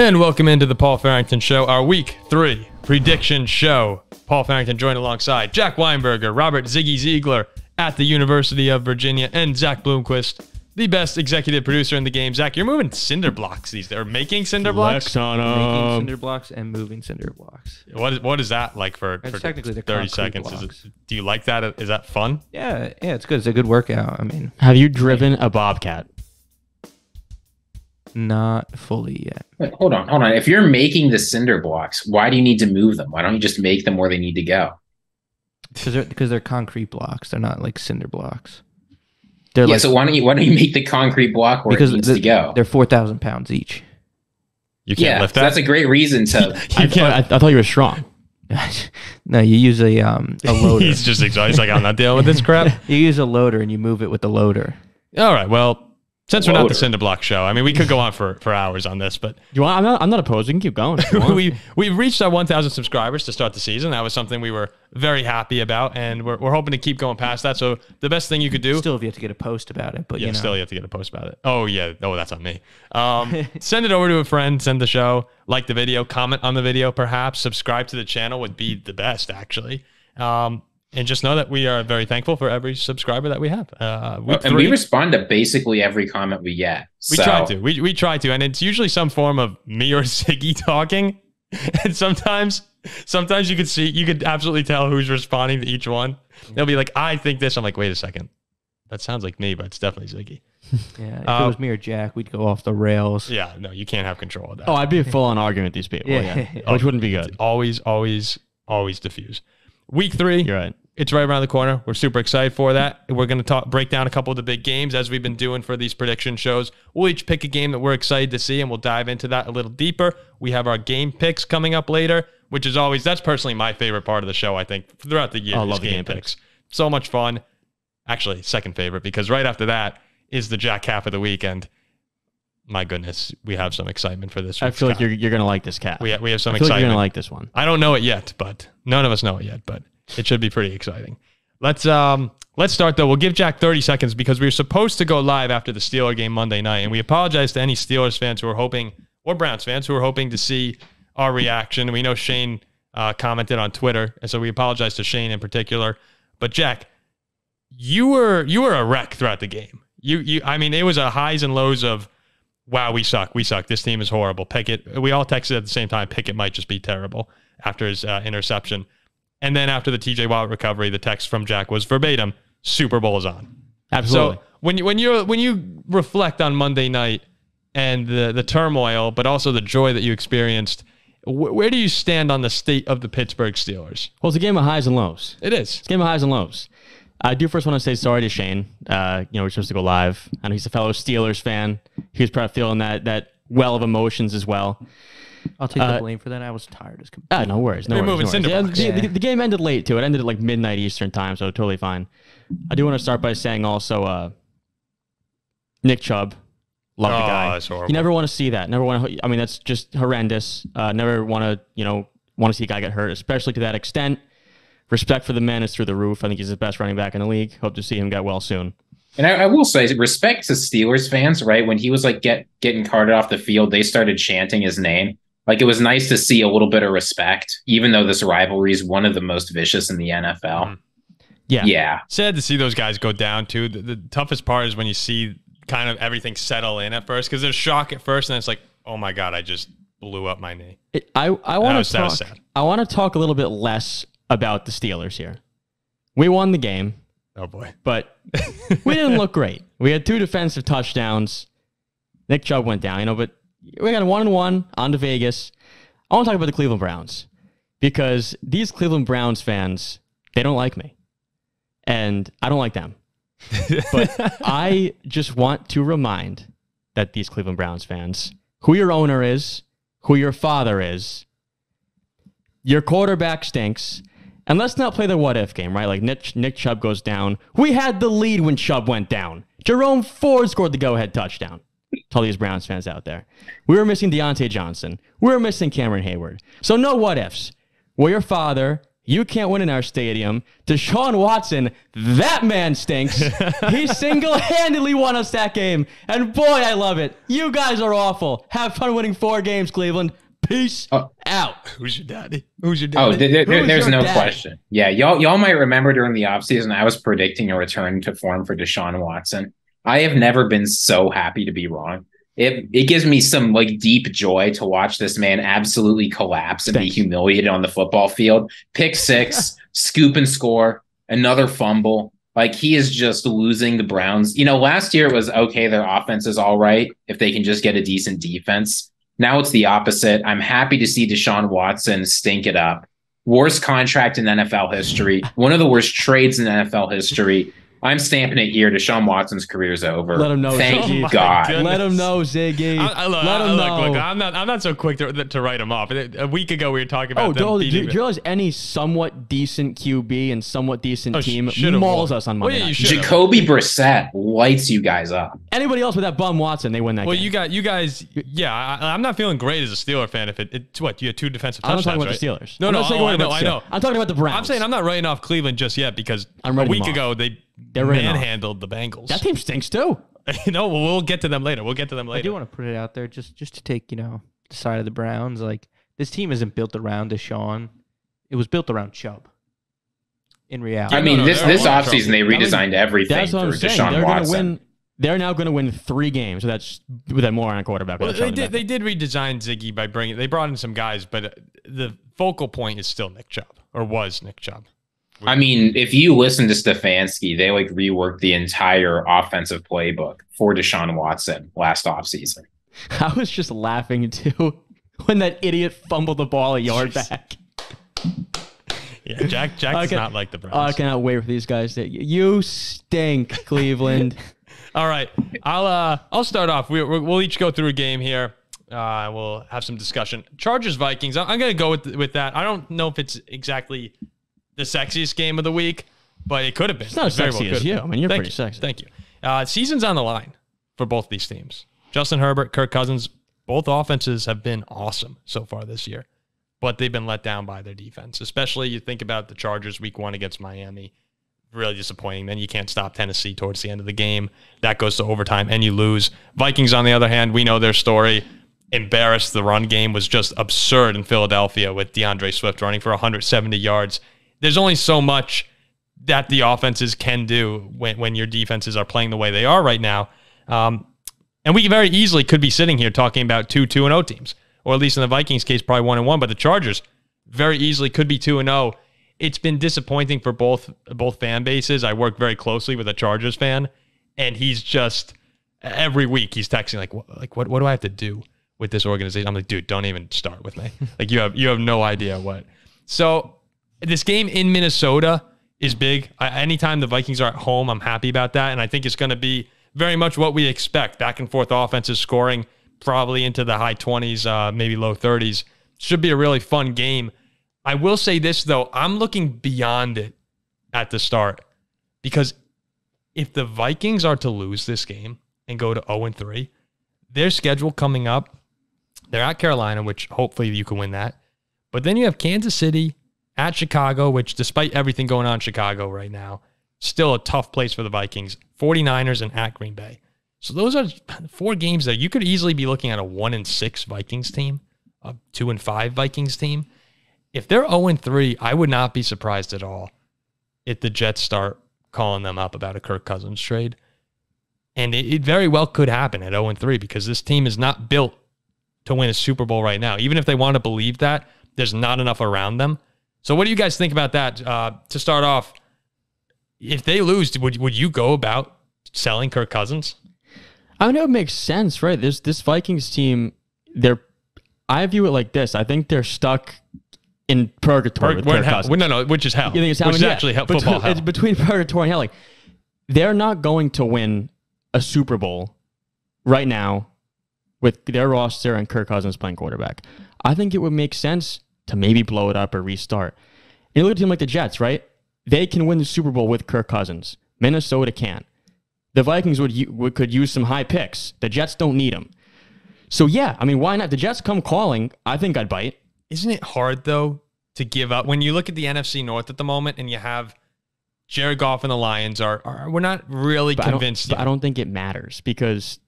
And welcome into the Paul Farrington Show, our week three prediction show. Paul Farrington joined alongside Jack Weinberger, Robert Ziggy Ziegler at the University of Virginia, and Zach Bloomquist, the best executive producer in the game. Zach, you're moving cinder blocks these days, or making cinder blocks? Flex on making 'em. cinder blocks and moving cinder blocks. What is, what is that like for, It's for technically the 30 concrete seconds? Is blocks. it, do you like that? Is that fun? Yeah, yeah, it's good. It's a good workout. I mean, Have you driven a bobcat? Not fully yet. Wait, hold on, hold on. If you're making the cinder blocks, why do you need to move them? Why don't you just make them where they need to go? Because they're, because they're concrete blocks. They're not like cinder blocks. They're yeah, like so why don't you why don't you make the concrete block where because it needs the- to go? they're four thousand pounds each. You can't Yeah, lift so that? that's a great reason to. I, thought, I, I thought you were strong. no, you use a um a loader. He's just exhausted. He's like, I'm not dealing with this crap. you use a loader and you move it with the loader. All right. Well, since we're not the Loader. cinder block show, I mean, we could go on for, for hours on this, but You want? I'm not. I'm not opposed. We can keep going. if you want. we we've reached our 1,000 subscribers to start the season. That was something we were very happy about, and we're, we're hoping to keep going past that. So the best thing you could do, Still, if you have to get a post about it, but yeah, you know, still you have to get a post about it. Oh yeah, oh that's on me. Um, send it over to a friend, send the show, like the video, comment on the video, perhaps subscribe to the channel would be the best actually. Um, and just know that we are very thankful for every subscriber that we have. Uh, week and we respond to basically every comment we get. We So- try to. We, we try to. And it's usually some form of me or Ziggy talking. And sometimes sometimes you could see you could absolutely tell who's responding to each one. They'll be like, I think this. I'm like, wait a second. That sounds like me, but it's definitely Ziggy. yeah. If Uh, it was me or Jack, we'd go off the rails. Yeah, no, you can't have control of that. oh, I'd be full on arguing with these people. Yeah. Yeah, which wouldn't be good. always, always, always diffuse. Week three, You're right. It's right around the corner. We're super excited for that. We're going to talk, break down a couple of the big games as we've been doing for these prediction shows. We'll each pick a game that we're excited to see, and we'll dive into that a little deeper. We have our game picks coming up later, which is always that's personally my favorite part of the show. I think throughout the year, I love game, game picks. So much fun. Actually, second favorite because right after that is the Jack half of the weekend. My goodness, we have some excitement for this. I feel like cap. you're you're gonna like this cat. we have, we have some I feel like you're gonna like this one. I don't know it yet, but none of us know it yet, but it should be pretty exciting. Let's um let's start though. We'll give Jack 30 seconds because we were supposed to go live after the Steeler game Monday night, and we apologize to any Steelers fans who are hoping or Browns fans who are hoping to see our reaction. We know Shane uh, commented on Twitter, and so we apologize to Shane in particular. But Jack, you were you were a wreck throughout the game. You you I mean it was a highs and lows of wow, we suck. We suck. This team is horrible. Pickett, we all texted at the same time. Pickett might just be terrible after his uh, interception. And then after the TJ Watt recovery, the text from Jack was verbatim Super Bowl is on. Absolutely. So when you when you when you reflect on Monday night and the the turmoil, but also the joy that you experienced, wh- where do you stand on the state of the Pittsburgh Steelers? well, it's a game of highs and lows. It is. It's a game of highs and lows. I do first want to say sorry to Shane. Uh, you know, we're supposed to go live. I know he's a fellow Steelers fan. He was probably feeling that that well of emotions as well. I'll take Uh, the blame for that. I was tired as com- Ah, no worries. No You're worries. moving no cinder worries. blocks. Yeah, the, Yeah. the, the game ended late too. It ended at like midnight Eastern time, so totally fine. I do want to start by saying also, uh, Nick Chubb, love the Oh, guy. that's horrible. You never want to see that. Never want to. I mean, that's just horrendous. Uh, never want to. You know, want to see a guy get hurt, especially to that extent. Respect for the man is through the roof. I think he's the best running back in the league. Hope to see him get well soon. And I, I will say, respect to Steelers fans, right? When he was like get getting carted off the field, they started chanting his name. Like it was nice to see a little bit of respect, even though this rivalry is one of the most vicious in the NFL. Mhm. Yeah. Yeah, Sad to see those guys go down too. The, the toughest part is when you see kind of everything settle in at first because there's shock at first, and it's like, oh my god, I just blew up my knee. It, I I want to talk. sad. I want to talk a little bit less about the Steelers here. We won the game, Oh boy. but we didn't look great. We had two defensive touchdowns. Nick Chubb went down, you know, but we got a one and one on to Vegas. I want to talk about the Cleveland Browns because these Cleveland Browns fans, they don't like me. And I don't like them. But I just want to remind that these Cleveland Browns fans, who your owner is, who your father is, your quarterback stinks, and let's not play the what if game, right? Like Nick, Nick Chubb goes down. We had the lead when Chubb went down. Jerome Ford scored the go ahead touchdown. To all these Browns fans out there. We were missing Diontae Johnson. We were missing Cameron Heyward. So no what ifs. We're your father. You can't win in our stadium. Deshaun Watson, that man stinks. he single handedly won us that game. And boy, I love it. You guys are awful. Have fun winning four games, Cleveland. Peace Oh. out. Who's your daddy? Who's your Oh, daddy? th- th- Who's there's no daddy? question. Yeah, y'all y'all might remember during the offseason, I was predicting a return to form for Deshaun Watson. I have never been so happy to be wrong. It it gives me some like deep joy to watch this man absolutely collapse and Thanks. be humiliated on the football field. Pick six, scoop and score, another fumble. Like he is just losing the Browns. You know, last year it was okay, their offense is all right if they can just get a decent defense. Now it's the opposite. I'm happy to see Deshaun Watson stink it up. Worst contract in NFL history. One of the worst trades in NFL history. I'm stamping it here. Deshaun Watson's career is over. Let him know, Thank you, Oh my God. goodness. Let him know, Ziggy. I, I, look, Let I- him look, know. look, I'm not. I'm not so quick to, to write him off. A week ago, we were talking Oh, about them do, do, beating do you realize any somewhat decent QB and somewhat decent Oh, team mauls won. us on Well, Monday yeah, night? Jacoby Brissett lights you guys up. Anybody else with that bum Watson, they win that Well, game. you got you guys. Yeah, I, I'm not feeling great as a Steeler fan. If it, it's what you had two defensive I'm not touchdowns, talking about right? the Steelers. No, I'm no, oh, I know, I know. I'm talking about the Browns. I'm saying I'm not writing off Cleveland just yet because I'm a week ago they They're written manhandled the Bengals. that team stinks too. no, well, we'll get to them later. We'll get to them later. I do want to put it out there just just to take you know the side of the Browns. Like this team isn't built around Deshaun. It was built around Chubb. In reality, I mean, no, this this offseason they I mean, redesigned everything That's what for I'm saying. Deshaun They're going to Watson. win. They're now going to win three games. So that's with that moron quarterback. Well, with they did. They did redesign Ziggy by bringing. They brought in some guys, but uh, the focal point is still Nick Chubb, or was Nick Chubb. I mean, if you listen to Stefanski, they like reworked the entire offensive playbook for Deshaun Watson last offseason. I was just laughing too when that idiot fumbled the ball a yard back. Yeah, Jack. Jack does not like the Browns. I cannot wait for these guys. To, you stink, Cleveland. All right, I'll uh, I'll start off. We, we, we'll each go through a game here. Uh, we'll have some discussion. Chargers Vikings. I'm, I'm gonna go with with that. I don't know if it's exactly the sexiest game of the week, but it could have been. It's not as sexy well as you. have I mean, you're Thank pretty you. sexy. Thank you. Uh, season's on the line for both these teams. Justin Herbert, Kirk Cousins. Both offenses have been awesome so far this year, but they've been let down by their defense. Especially you think about the Chargers Week One against Miami really disappointing. Then you can't stop Tennessee towards the end of the game. That goes to overtime and you lose. Vikings, on the other hand, we know their story. Embarrassed. The run game was just absurd in Philadelphia with D'Andre Swift running for 170 yards. There's only so much that the offenses can do when, when your defenses are playing the way they are right now. Um, and we very easily could be sitting here talking about two 2 and 0 teams, or at least in the Vikings case, probably 1 and 1. But the Chargers very easily could be 2 and 0 it's been disappointing for both both fan bases. I work very closely with a Chargers fan, and he's just every week he's texting like, what, like what what do I have to do with this organization? I'm like, dude, don't even start with me. like you have you have no idea what. So this game in Minnesota is big. I, anytime the Vikings are at home, I'm happy about that, and I think it's going to be very much what we expect. Back and forth offenses scoring probably into the high 20s, uh, maybe low 30s. Should be a really fun game. I will say this though, I'm looking beyond it at the start because if the Vikings are to lose this game and go to 0 and 3, their schedule coming up, they're at Carolina, which hopefully you can win that. But then you have Kansas City at Chicago, which despite everything going on in Chicago right now, still a tough place for the Vikings. 49ers and at Green Bay. So those are four games that you could easily be looking at a 1 and 6 Vikings team, a 2 and 5 Vikings team if they're 0 and 3, I would not be surprised at all if the Jets start calling them up about a Kirk Cousins trade. And it, it very well could happen at 0 and 3 because this team is not built to win a Super Bowl right now. Even if they want to believe that, there's not enough around them. So, what do you guys think about that? Uh, to start off, if they lose, would, would you go about selling Kirk Cousins? I know it makes sense, right? This this Vikings team, they're. I view it like this. I think they're stuck in purgatory with Kirk hell. No, no, which is hell. You think it's hell? which is? Yeah. actually hell, Between- football hell. It's between purgatory and hell. Like, they're not going to win a Super Bowl right now with their roster and Kirk Cousins playing quarterback. I think it would make sense to maybe blow it up or restart. And you look at a team like the Jets, right? They can win the Super Bowl with Kirk Cousins. Minnesota can't. The Vikings would, would could use some high picks. The Jets don't need them. So yeah, I mean, why not? The Jets come calling. I think I'd bite. Isn't it hard though to give up. When you look at the NFC North at the moment, and you have Jared Goff and the Lions, are, are we're not really But I don't- convinced. I don't think it matters because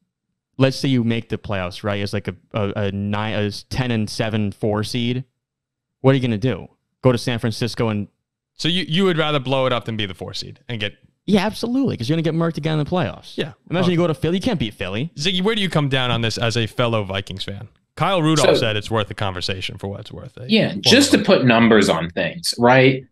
let's say you make the playoffs, right? As like a a, a nine, a ten and seven four seed. What are you gonna do? Go to San Francisco and So you you would rather blow it up than be the four seed and get yeah, absolutely, because you're gonna get murked again in the playoffs. Yeah. Imagine Oh. you go to Philly, you can't beat Philly. Ziggy. Where do you come down on this as a fellow Vikings fan? Kyle Rudolph So- said it's worth a conversation for what it's worth. A Yeah, just to put numbers on things, right?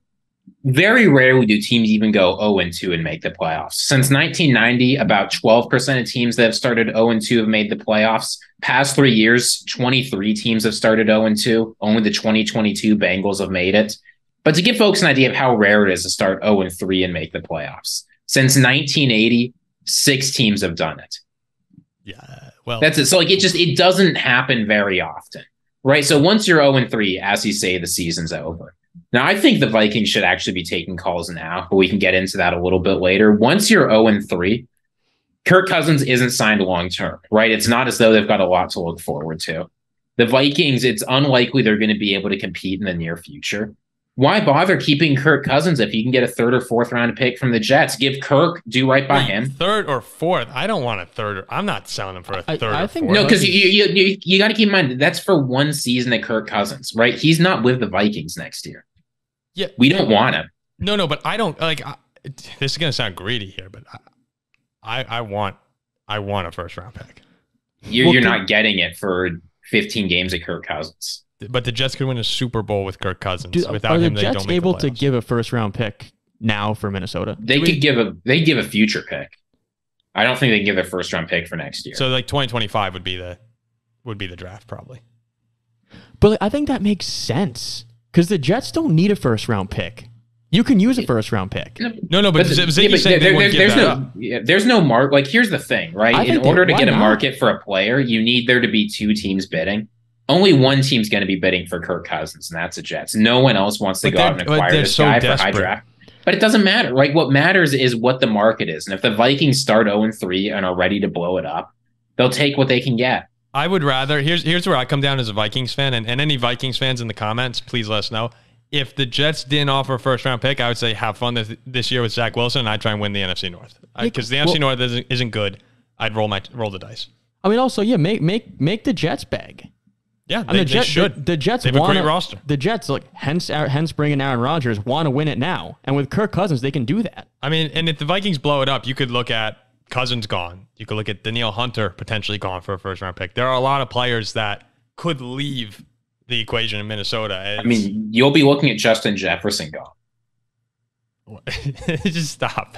Very rarely do teams even go 0 and 2 and make the playoffs. Since 1990, about 12% of teams that have started 0 and 2 have made the playoffs. Past three years, 23 teams have started 0 and 2. Only the 2022 Bengals have made it. But to give folks an idea of how rare it is to start 0 and 3 and make the playoffs, since 1980, six teams have done it. yeah. Well, That's it. So like it just it doesn't happen very often. Right. So once you're 0 and 3, as you say, the season's over. Now I think the Vikings should actually be taking calls now, but we can get into that a little bit later. Once you're 0 and 3, Kirk Cousins isn't signed long term, right? It's not as though they've got a lot to look forward to. The Vikings, it's unlikely they're going to be able to compete in the near future. Why bother keeping Kirk Cousins if you can get a third or fourth round pick from the Jets? Give Kirk, do right by him. third or fourth. I don't want a third. Or, I'm not selling him for a third. I or think- fourth. No, because you you you, you got to keep in mind that's for one season at Kirk Cousins, right? He's not with the Vikings next year. Yeah, We don't want him. No, no, but I don't like. I, this is gonna sound greedy here, but I, I, I want, I want a first round pick. You're Well, you're not getting it for 15 games at Kirk Cousins. But the Jets could win a Super Bowl with Kirk Cousins. Do, Without are the him, they Jets don't make able the to give a first round pick now for Minnesota? They Do we- could give a they give a future pick. I don't think they can give their first round pick for next year. So like 2025 would be the, would be the draft probably. But like, I think that makes sense because the Jets don't need a first round pick. You can use a first round pick. No, no, but, But Z- the- Ziggy yeah, but said there- there- give there's no yeah, there's no mark. Like here's the thing, right? In think they- order to why get a not? market for a player, you need there to be two teams bidding. Only one team's going to be bidding for Kirk Cousins, and that's the Jets. No one else wants to But go out and acquire they're this so guy for high desperate. draft. But it doesn't matter, right? What matters is what the market is, and if the Vikings start zero and three and are ready to blow it up, they'll take what they can get. I would rather here's here's where I come down as a Vikings fan, and, and any Vikings fans in the comments, please let us know. If the Jets didn't offer a first round pick, I would say have fun this, this year with Zach Wilson, and I'd try and win the NFC North because the NFC well- North isn't, isn't good. I'd roll my roll the dice. I mean, also, yeah, make make make the Jets beg. Yeah, I they, mean, the, they Jets, should. The, the Jets They have a wanna, great roster. The Jets, like, hence hence bringing Aaron Rodgers, want to win it now, and with Kirk Cousins, they can do that. I mean, and if the Vikings blow it up, you could look at Cousins gone. You could look at Danielle Hunter potentially gone for a first round pick. There are a lot of players that could leave the equation in Minnesota. I mean, you'll be looking at Justin Jefferson gone. just stop.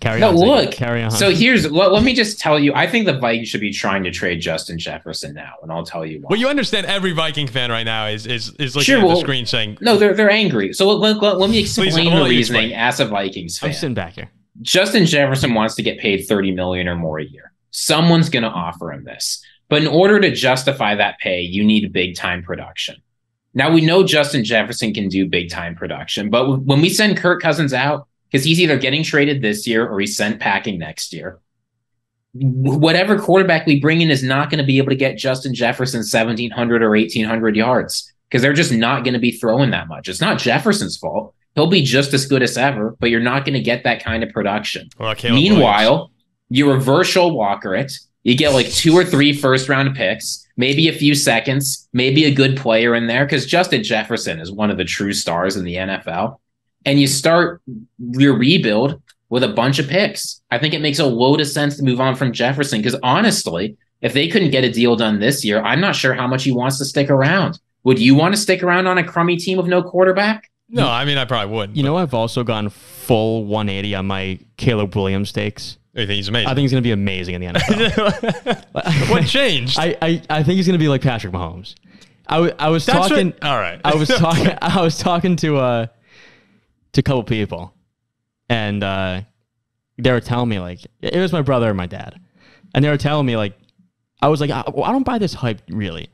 Carry No, on. Look. Carry on. So here's let, let me just tell you. I think the Vikings should be trying to trade Justin Jefferson now, and I'll tell you why. Well, you understand every Viking fan right now is is is looking Sure, at well- the screen saying, no, they're they're angry. So let, let, let me explain Please, the reasoning explain. as a Vikings fan. I'm sitting back here. Justin Jefferson wants to get paid 30 million or more a year. Someone's going to offer him this. But in order to justify that pay, you need big time production. Now we know Justin Jefferson can do big time production, but when we send Kirk Cousins out, because he's either getting traded this year or he's sent packing next year, wh- whatever quarterback we bring in is not going to be able to get Justin Jefferson 1,700 or 1,800 yards because they're just not going to be throwing that much. It's not Jefferson's fault. He'll be just as good as ever, but you're not going to get that kind of production. well, Caleb Williams. Meanwhile, you reverse Walker it. You get like two or three first round picks, maybe a few seconds, maybe a good player in there, because Justin Jefferson is one of the true stars in the NFL. And you start your rebuild with a bunch of picks. I think it makes a load of sense to move on from Jefferson because honestly, if they couldn't get a deal done this year, I'm not sure how much he wants to stick around. Would you want to stick around on a crummy team with no quarterback? No, I mean I probably would. You know, I've also gone full 180 on my Caleb Williams takes. I think he's amazing. I think he's going to be amazing in the NFL. what changed? I, I, I think he's going to be like Patrick Mahomes. I, w- I was That's talking. what, all right. I was talking. I was talking to uh to a couple people, and uh, they were telling me like it was my brother and my dad, and they were telling me like I was like I, well, I don't buy this hype really,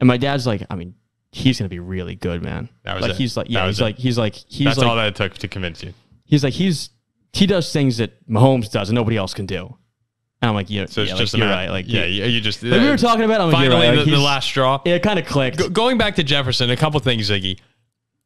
and my dad's like I mean he's gonna be really good man. That was like it. he's like yeah he's it. like he's like he's That's like all that it took to convince you. he's like he's he does things that Mahomes does and nobody else can do, and I'm like yeah So it's yeah, just like, you're right like yeah, yeah you, you just like, we were uh, talking about I'm like, finally you're right, like, the, the last straw. it kind of clicked. Go- going back to Jefferson, a couple things, Ziggy.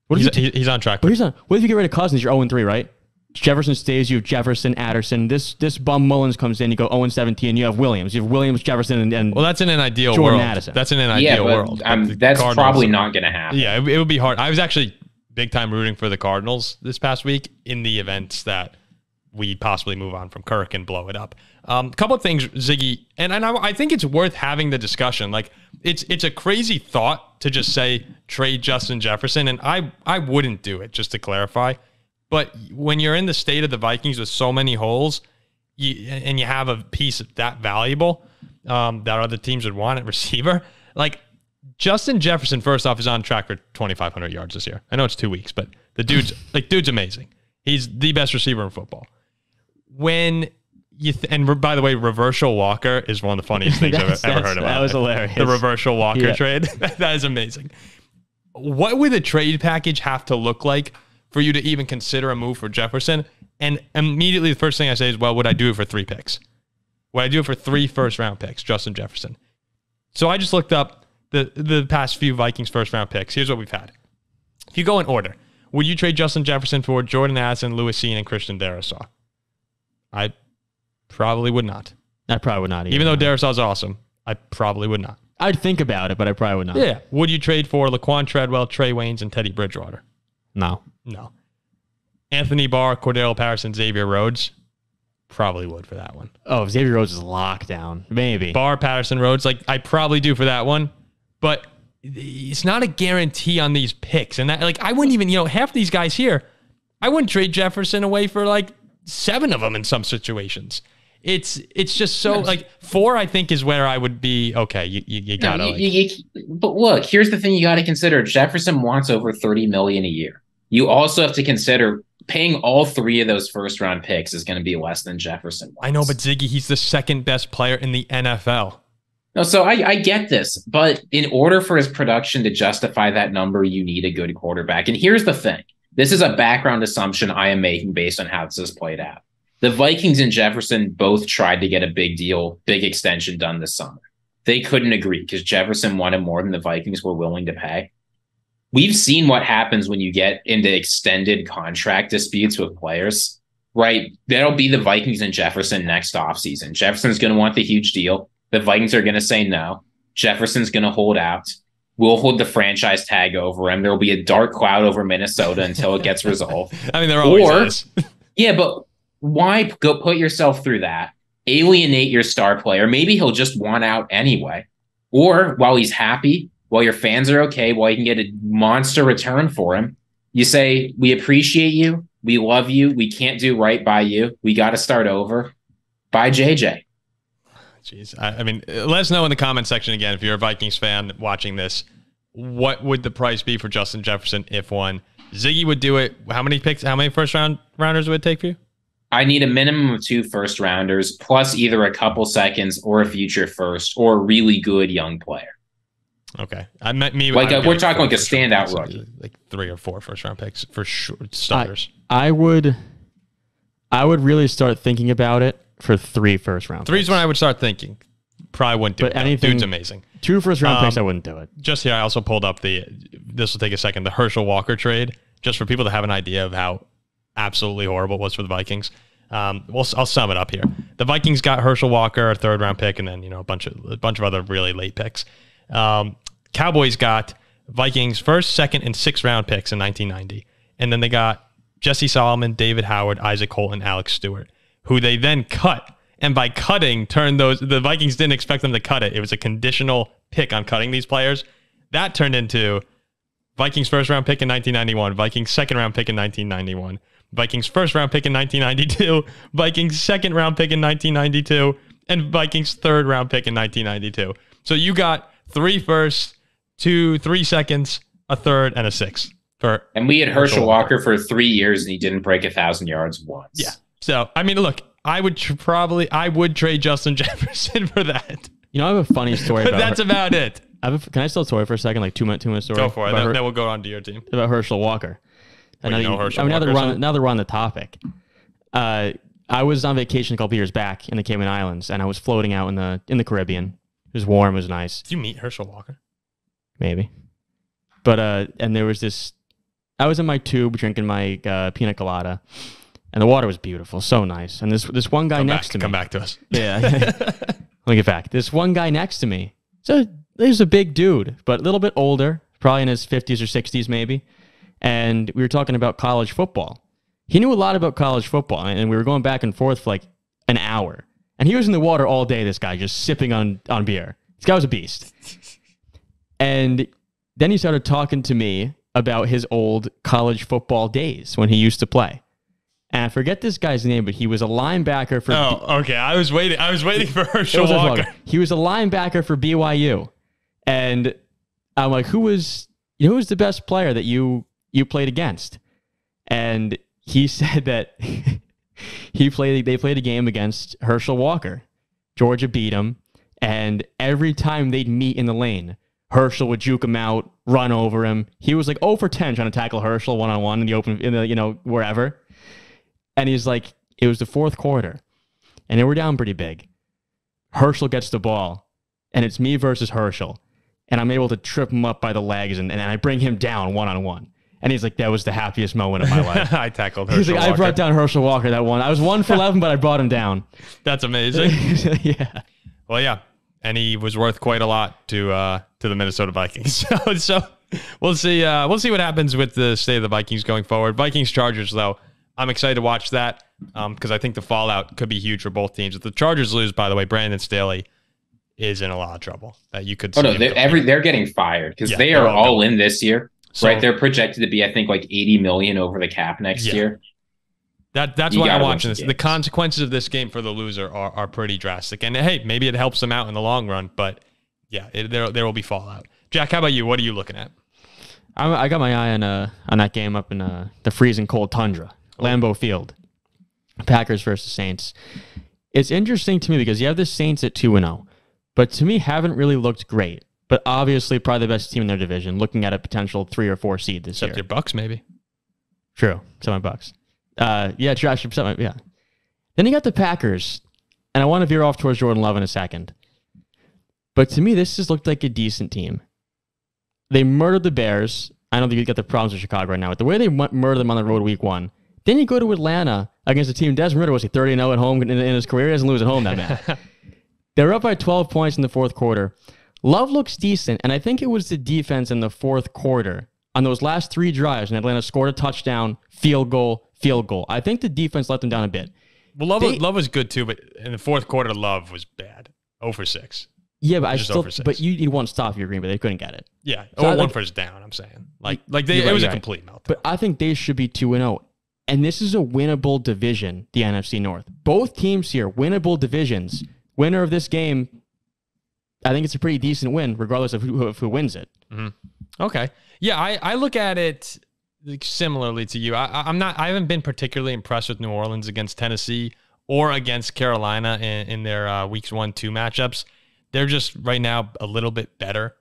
What He's, you, he- he's on track. but here's not, what if you get rid of Cousins? You're 0 3, right? Jefferson stays. You have Jefferson, Addison. This this bum Mullens comes in. You go 0 17. You have Williams. You have Williams, Jefferson, and, and well, that's in an ideal Jordan world. Addison. That's in an yeah, ideal but world. um, that's Cardinals- probably not going to happen. Yeah, it, it would be hard. I was actually big time rooting for the Cardinals this past week in the events that we possibly move on from Kirk and blow it up. A um, couple of things, Ziggy, and, and I, I think it's worth having the discussion. Like it's it's a crazy thought to just say trade Justin Jefferson, and I I wouldn't do it. Just to clarify, but when you're in the state of the Vikings with so many holes, you, and you have a piece that valuable um, that other teams would want at receiver, like Justin Jefferson, first off, is on track for 2,500 yards this year. I know it's two weeks, but the dude's like, dude's amazing. He's the best receiver in football. When you th- and re- by the way, reversal Walker is one of the funniest things I've ever heard about. that was hilarious. The reversal Walker Yeah. trade that is amazing. What would the trade package have to look like for you to even consider a move for Jefferson? And immediately, the first thing I say is, well, would I do it for three picks? Would I do it for three first round picks, Justin Jefferson? So I just looked up the the past few Vikings first round picks. Here's what we've had. If you go in order, would you trade Justin Jefferson for Jordan Addison, Lewis Cine, and Christian Darrisaw? I probably would not. I probably would not. Either. Even though Darrisaw's awesome, I probably would not. I'd think about it, but I probably would not. Yeah. Would you trade for Laquan Treadwell, Trae Waynes, and Teddy Bridgewater? No. No. Anthony Barr, Cordarrelle Patterson, Xavier Rhodes? Probably would for that one. Oh, Xavier Rhodes is lockdown. Maybe. Barr, Patterson, Rhodes, like I probably do for that one, but it's not a guarantee on these picks. And that, like, I wouldn't even, you know, half these guys here, I wouldn't trade Jefferson away for like seven of them in some situations. It's it's just so like four. I think is where I would be. Okay, you you, you gotta. you- like, you- you- but look, here's the thing you got to consider: Jefferson wants over thirty million a year. You also have to consider paying all three of those first round picks is going to be less than Jefferson. Wants. I know, but Ziggy, he's the second best player in the NFL. no. So I, I get this, but in order for his production to justify that number, you need a good quarterback. And here's the thing: this is a background assumption I am making based on how this has played out. The Vikings and Jefferson both tried to get a big deal, big extension done this summer. They couldn't agree because Jefferson wanted more than the Vikings were willing to pay. We've seen what happens when you get into extended contract disputes with players, right? That'll be the Vikings and Jefferson next offseason. Jefferson's going to want the huge deal. The Vikings are going to say no. Jefferson's going to hold out. We'll hold the franchise tag over him. There will be a dark cloud over Minnesota until it gets resolved. I mean, there always Or-. Yeah, but why go put yourself through that? Alienate your star player. Maybe he'll just want out anyway. Or while he's happy, while your fans are okay, while you can get a monster return for him, you say, We appreciate you. We love you. We can't do right by you. We got to start over. Bye, JJ. Jeez, I, I mean, uh, let us know in the comment section again if you're a Vikings fan watching this. What would the price be for Justin Jefferson if one? Ziggy would do it. How many picks? How many first round rounders would it take for you? I need a minimum of two first rounders, plus either a couple seconds or a future first or a really good young player. Okay, I meant me. Like, I uh, we're talking like a first round standout picks, rookie. like three or four first round picks for sure. Starters. I would. I would really start thinking about it for three first round. Three's picks. when I would start thinking. Probably wouldn't do But it. though. anything- Dude's amazing. Two first round picks. Um, I wouldn't do it. just here, I also pulled up the. This will take a second. The Herschel Walker trade, just for people to have an idea of how absolutely horrible it was for the Vikings. Um, we'll, I'll sum it up here. The Vikings got Herschel Walker, a third round pick, and then you know a bunch of a bunch of other really late picks. Um, Cowboys got Vikings first, second, and sixth round picks in 1990, and then they got Jesse Solomon, David Howard, Isaac Holt, and Alex Stewart, who they then cut. And by cutting, turned those the Vikings didn't expect them to cut it. It was a conditional pick on cutting these players. That turned into Vikings first round pick in 1991, Vikings second round pick in 1991, Vikings first round pick in 1992, Vikings second round pick in 1992, and Vikings third round pick in 1992. So you got three firsts, two, three seconds, a third, and a sixth for And we had Herschel Herschel Walker for three years and he didn't break a thousand yards once. yeah. So I mean, look, I would tr- probably I would trade Justin Jefferson for that, You know, I have a funny story but about. that's Her- about it. I have a, can I still story for a second? Like two minute, two minute story. Go for it. Then, Her- then we'll go on to your team. about Herschel Walker. Wait, now you know you- Herschel I mean, now that Walker, we're on, son? now that we're on the topic, uh, I was on vacation a couple years back in the Cayman Islands, and I was floating out in the in the Caribbean. It was warm, it was nice, Did you meet Herschel Walker? maybe. But uh, and there was this. I was in my tube drinking my uh, pina colada, and the water was beautiful, so nice. And this this one guy Come next back, to me, come back to us. yeah. Let me get back. This one guy next to me. So there's a big dude, but a little bit older, probably in his 50s or 60s maybe. And we were talking about college football. He knew a lot about college football, and we were going back and forth for like an hour. And he was in the water all day, this guy, just sipping on, on beer. This guy was a beast. And then he started talking to me about his old college football days when he used to play. And I forget this guy's name, but he was a linebacker for Oh, okay. I was waiting. I was waiting for Herschel it was a Walker. Walker. He was a linebacker for BYU, and I'm like, who was you know, who was the best player that you you played against? And he said that he played. They played a game against Herschel Walker. Georgia beat him, and every time they'd meet in the lane, Herschel would juke him out, run over him. He was like 0 for 10 trying to tackle Herschel one on one in the open, in the you know wherever. And he's like, it was the fourth quarter, and they were down pretty big. Herschel gets the ball, and it's me versus Herschel. And I'm able to trip him up by the legs, and, and I bring him down one on one. And he's like, that was the happiest moment of my life. I tackled he's Herschel like, I brought down Herschel Walker that one. I was one for 11, but I brought him down. That's amazing. yeah. well, yeah, and he was worth quite a lot to uh, to the Minnesota Vikings. So, so we'll see. Uh, we'll see what happens with the state of the Vikings going forward. Vikings Chargers, though, I'm excited to watch that because I think the fallout could be huge for both teams. If the Chargers lose, by the way, Brandon Staley is in a lot of trouble. That you could. Oh no, they're every they're getting fired because Yeah, they they're all all in this year. So- right, they're projected to be, I think, like eighty million over the cap next Yeah. year. That that's You why I'm watching some this. The games. consequences of this game for the loser are, are pretty drastic. And hey, maybe it helps them out in the long run, but yeah, it, there there will be fallout. Jack, how about you? What are you looking at? I, I got my eye on uh on that game up in uh, the freezing cold tundra, Lambeau Field, Packers versus Saints. It's interesting to me because you have the Saints at two and zero, but to me haven't really looked great. But obviously, probably the best team in their division. Looking at a potential three or four seed this Except year. your Bucks, maybe. True, seven bucks. Uh, yeah, true. Seven, yeah. Then you got the Packers, and I want to veer off towards Jordan Love in a second. But to me, this just looked like a decent team. They murdered the Bears. I don't think you got the problems with Chicago right now. But the way they murdered them on the road week one, then you go to Atlanta against a team. Desmond Ridder was he 30 0 at home in, in his career? He doesn't lose at home that man. They're up by 12 points in the fourth quarter. Love looks decent, and I think it was the defense in the fourth quarter on those last three drives, and Atlanta scored a touchdown, field goal, field goal. I think the defense let them down a bit. Well, Love, They- Love was good too, but in the fourth quarter, Love was bad. 0 for 6. Yeah, but I oh still, but you need one stop your green, but they couldn't get it. Yeah. So or I one like- first down, I'm saying. Like, like they, You're it was a right. complete meltdown. But I think they should be 2 and 0. And this is a winnable division, the NFC North. Both teams here, winnable divisions. Winner of this game, I think it's a pretty decent win, regardless of who, of who wins it. Okay. Yeah, I, I look at it similarly to you. I, I'm not. I haven't been particularly impressed with New Orleans against Tennessee or against Carolina in, in their uh, weeks one two matchups. They're just right now a little bit better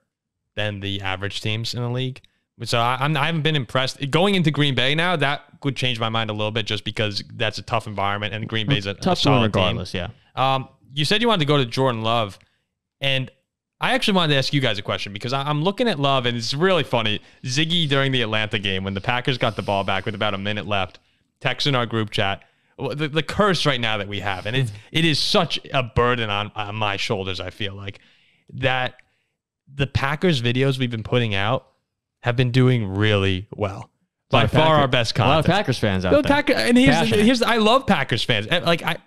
than the average teams in the league. So I, I'm, I haven't been impressed going into Green Bay now. That would change my mind a little bit just because that's a tough environment and Green Bay's a, a Tough win solid team. regardless, yeah. Um, you said you wanted to go to Jordan Love, and I actually wanted to ask you guys a question because I'm looking at Love, and it's really funny. Ziggy during the Atlanta game when the Packers got the ball back with about a minute left, texting our group chat. The, the curse right now that we have, and it's it is such a burden on, on my shoulders. I feel like that the Packers videos we've been putting out have been doing really well. By far, Packer- our best content. A lot of Packers fans out The there. Packer, and here's Passionate. here's I love Packers fans. Eh, Like I,